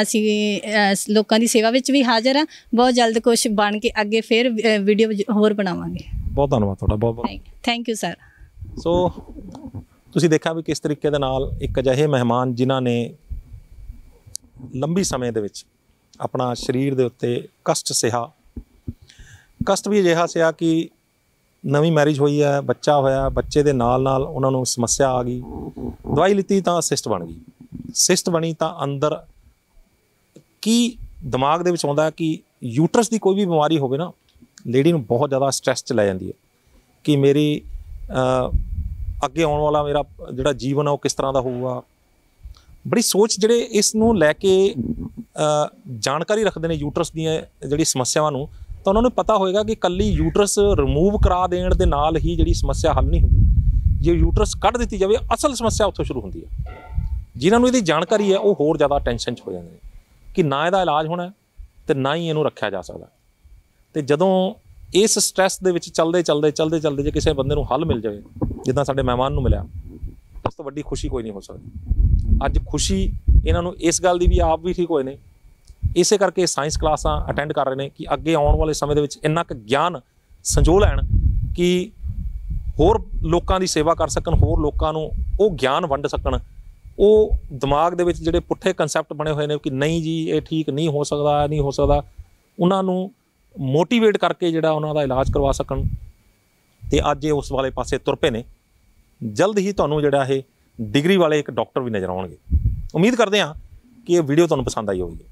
ਅਸੀਂ ਲੋਕਾਂ ਦੀ ਸੇਵਾ ਵਿੱਚ ਵੀ ਹਾਜ਼ਰ ਹਾਂ। ਬਹੁਤ ਜਲਦ ਕੁਝ ਬਣ ਕੇ ਅੱਗੇ ਫਿਰ ਵੀਡੀਓ ਹੋਰ ਬਣਾਵਾਂਗੇ। ਬਹੁਤ ਧੰਨਵਾਦ ਤੁਹਾਡਾ ਬਹੁਤ ਬਹੁਤ। ਥੈਂਕ ਯੂ ਸਰ ਸੋ ਤੁਸੀਂ ਦੇਖਿਆ ਵੀ ਕਿਸ ਤਰੀਕੇ ਦੇ ਨਾਲ ਇੱਕ ਅਜਿਹੇ ਮਹਿਮਾਨ ਜਿਨ੍ਹਾਂ ਨੇ ਲੰਬੀ ਸਮੇਂ ਦੇ ਵਿੱਚ ਆਪਣਾ ਸਰੀਰ ਦੇ ਉੱਤੇ ਕਸ਼ਟ ਸਿਹਾ। ਕਸ਼ਟ ਵੀ ਅਜਿਹਾ ਸਿਆ ਕਿ ਨਵੀਂ ਮੈਰਿਜ ਹੋਈ ਹੈ, ਬੱਚਾ ਹੋਇਆ, ਬੱਚੇ ਦੇ ਨਾਲ ਨਾਲ ਉਹਨਾਂ ਨੂੰ ਸਮੱਸਿਆ ਆ ਗਈ। ਦਵਾਈ ਲਿੱਤੀ ਤਾਂ ਸਿਸਟ ਬਣ ਗਈ। ਸਿਸਟ ਬਣੀ ਤਾਂ ਅੰਦਰ ਕੀ ਦਿਮਾਗ ਦੇ ਵਿੱਚ ਆਉਂਦਾ ਕਿ ਯੂਟਰਸ ਦੀ ਕੋਈ ਵੀ ਬਿਮਾਰੀ ਹੋਵੇ ਨਾ ਲੇਡੀ ਨੂੰ ਬਹੁਤ ਜ਼ਿਆਦਾ ਸਟ੍ਰੈਸ ਚ ਲੈ ਜਾਂਦੀ ਹੈ ਕਿ ਮੇਰੀ ਅੱਗੇ ਆਉਣ ਵਾਲਾ ਮੇਰਾ ਜਿਹੜਾ ਜੀਵਨ ਹੈ ਉਹ ਕਿਸ ਤਰ੍ਹਾਂ ਦਾ ਹੋਊਗਾ। ਬੜੀ ਸੋਚ ਜਿਹੜੇ ਇਸ ਨੂੰ ਲੈ ਕੇ ਜਾਣਕਾਰੀ ਰੱਖਦੇ ਨੇ ਯੂਟਰਸ ਦੀਆਂ ਜਿਹੜੀ ਸਮੱਸਿਆਵਾਂ ਨੂੰ, ਤਾਂ ਉਹਨਾਂ ਨੂੰ ਪਤਾ ਹੋਏਗਾ ਕਿ ਕੱਲੀ ਯੂਟਰਸ ਰਿਮੂਵ ਕਰਾ ਦੇਣ ਦੇ ਨਾਲ ਹੀ ਜਿਹੜੀ ਸਮੱਸਿਆ ਹੱਲ ਨਹੀਂ ਹੁੰਦੀ। ਜੇ ਯੂਟਰਸ ਕੱਢ ਦਿੱਤੀ ਜਾਵੇ, ਅਸਲ ਸਮੱਸਿਆ ਉੱਥੋਂ ਸ਼ੁਰੂ ਹੁੰਦੀ ਹੈ। ਜਿਨ੍ਹਾਂ ਨੂੰ ਇਹਦੀ ਜਾਣਕਾਰੀ ਹੈ, ਉਹ ਹੋਰ ਜ਼ਿਆਦਾ ਟੈਨਸ਼ਨ 'ਚ ਹੋ ਜਾਂਦੇ ਨੇ ਕਿ ਨਾ ਇਹਦਾ ਇਲਾਜ ਹੋਣਾ ਹੈ ਤੇ ਨਾ ਹੀ ਇਹਨੂੰ ਰੱਖਿਆ ਜਾ ਸਕਦਾ। ਤੇ ਜਦੋਂ ਇਸ ਸਟ੍ਰੈਸ ਦੇ ਵਿੱਚ ਚੱਲਦੇ ਚੱਲਦੇ ਚੱਲਦੇ ਚੱਲਦੇ ਜੇ ਕਿਸੇ ਬੰਦੇ ਨੂੰ ਹੱਲ ਮਿਲ ਜਾਵੇ, ਜਿੱਦਾਂ ਸਾਡੇ ਮਹਿਮਾਨ ਨੂੰ ਮਿਲਿਆ ਉਸ ਤੋਂ ਵੱਡੀ ਖੁਸ਼ੀ ਕੋਈ ਨਹੀਂ ਹੋ ਸਕਦੀ। ਅੱਜ ਖੁਸ਼ੀ ਇਹਨਾਂ ਨੂੰ ਇਸ ਗੱਲ ਦੀ ਵੀ ਆਪ ਵੀ ਠੀਕ ਹੋਏ ਨੇ। ਇਸੇ ਕਰਕੇ ਸਾਇੰਸ ਕਲਾਸਾਂ ਅਟੈਂਡ ਕਰ ਰਹੇ ਨੇ ਕਿ ਅੱਗੇ ਆਉਣ ਵਾਲੇ ਸਮੇਂ ਦੇ ਵਿੱਚ ਇੰਨਾ ਕੁ ਗਿਆਨ ਸੰਜੋ ਲੈਣ ਕਿ ਹੋਰ ਲੋਕਾਂ ਦੀ ਸੇਵਾ ਕਰ ਸਕਣ, ਹੋਰ ਲੋਕਾਂ ਨੂੰ ਉਹ ਗਿਆਨ ਵੰਡ ਸਕਣ। ਉਹ ਦਿਮਾਗ ਦੇ ਵਿੱਚ ਜਿਹੜੇ ਪੁੱਠੇ ਕਨਸੈਪਟ ਬਣੇ ਹੋਏ ਨੇ ਕਿ ਨਹੀਂ ਜੀ, ਇਹ ਠੀਕ ਨਹੀਂ ਹੋ ਸਕਦਾ ਨਹੀਂ ਹੋ ਸਕਦਾ, ਉਹਨਾਂ ਨੂੰ ਮੋਟੀਵੇਟ ਕਰਕੇ ਜਿਹੜਾ ਉਹਨਾਂ ਦਾ ਇਲਾਜ ਕਰਵਾ ਸਕਣ। ਤੇ ਅੱਜ ਇਹ ਉਸ ਵਾਲੇ ਪਾਸੇ ਤੁਰ ਪਏ ਨੇ। ਜਲਦ ਹੀ ਤੁਹਾਨੂੰ ਜਿਹੜਾ ਇਹ ਡਿਗਰੀ ਵਾਲੇ ਇੱਕ ਡਾਕਟਰ ਵੀ ਨਜ਼ਰ ਆਉਣਗੇ। ਉਮੀਦ ਕਰਦੇ ਹਾਂ ਕਿ ਇਹ ਵੀਡੀਓ ਤੁਹਾਨੂੰ ਪਸੰਦ ਆਈ ਹੋਵੇਗੀ।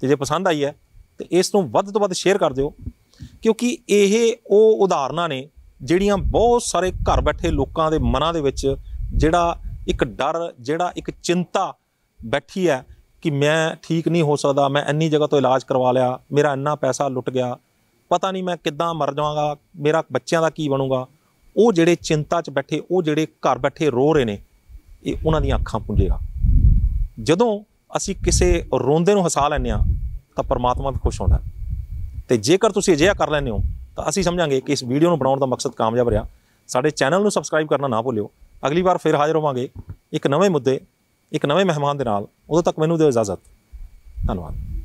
ਤੇ ਜੇ ਪਸੰਦ ਆਈ ਹੈ, ਤੇ ਇਸ ਨੂੰ ਵੱਧ ਤੋਂ ਵੱਧ ਸ਼ੇਅਰ ਕਰ ਦਿਓ, ਕਿਉਂਕਿ ਇਹ ਉਹ ਉਦਾਹਰਨਾਂ ਨੇ ਜਿਹੜੀਆਂ ਬਹੁਤ ਸਾਰੇ ਘਰ ਬੈਠੇ ਲੋਕਾਂ ਦੇ ਮਨਾਂ ਦੇ ਵਿੱਚ ਜਿਹੜਾ ਇੱਕ ਡਰ, ਜਿਹੜਾ ਇੱਕ ਚਿੰਤਾ ਬੈਠੀ ਹੈ ਕਿ ਮੈਂ ਠੀਕ ਨਹੀਂ ਹੋ ਸਕਦਾ, ਮੈਂ ਇੰਨੀ ਜਗ੍ਹਾ ਤੋਂ ਇਲਾਜ ਕਰਵਾ ਲਿਆ, ਮੇਰਾ ਇੰਨਾ ਪੈਸਾ ਲੁੱਟ ਗਿਆ, ਪਤਾ ਨਹੀਂ ਮੈਂ ਕਿੱਦਾਂ ਮਰ ਜਾਵਾਂਗਾ, ਮੇਰਾ ਬੱਚਿਆਂ ਦਾ ਕੀ ਬਣੂਗਾ। ਉਹ ਜਿਹੜੇ ਚਿੰਤਾ 'ਚ ਬੈਠੇ, ਉਹ ਜਿਹੜੇ ਘਰ ਬੈਠੇ ਰੋ ਰਹੇ ਨੇ ਇਹ ਉਹਨਾਂ ਦੀਆਂ ਅੱਖਾਂ ਪੁੰਜੇਗਾ ਜਦੋਂ ਅਸੀਂ ਕਿਸੇ ਰੋਂਦੇ ਨੂੰ ਹਸਾ ਲੈਂਦੇ ਹਾਂ ਤਾਂ ਪਰਮਾਤਮਾ ਵੀ ਖੁਸ਼ ਹੁੰਦਾ। ਹੈ। ਤੇ ਜੇਕਰ ਤੁਸੀਂ ਅਜਿਹਾ ਕਰ ਲੈਂਦੇ ਹੋ, ਤਾਂ ਅਸੀਂ ਸਮਝਾਂਗੇ ਕਿ ਇਸ ਵੀਡੀਓ ਨੂੰ ਬਣਾਉਣ ਦਾ ਮਕਸਦ ਕਾਮਯਾਬ ਰਿਹਾ। ਸਾਡੇ ਚੈਨਲ ਨੂੰ ਸਬਸਕ੍ਰਾਈਬ ਕਰਨਾ ਨਾ ਭੁੱਲਿਓ। ਅਗਲੀ ਵਾਰ ਫਿਰ ਹਾਜ਼ਰ ਹੋਵਾਂਗੇ ਇੱਕ ਨਵੇਂ ਮੁੱਦੇ, ਇੱਕ ਨਵੇਂ ਮਹਿਮਾਨ ਦੇ ਨਾਲ। ਉਦੋਂ ਤੱਕ ਮੈਨੂੰ ਦਿਓ ਇਜਾਜ਼ਤ। ਧੰਨਵਾਦ।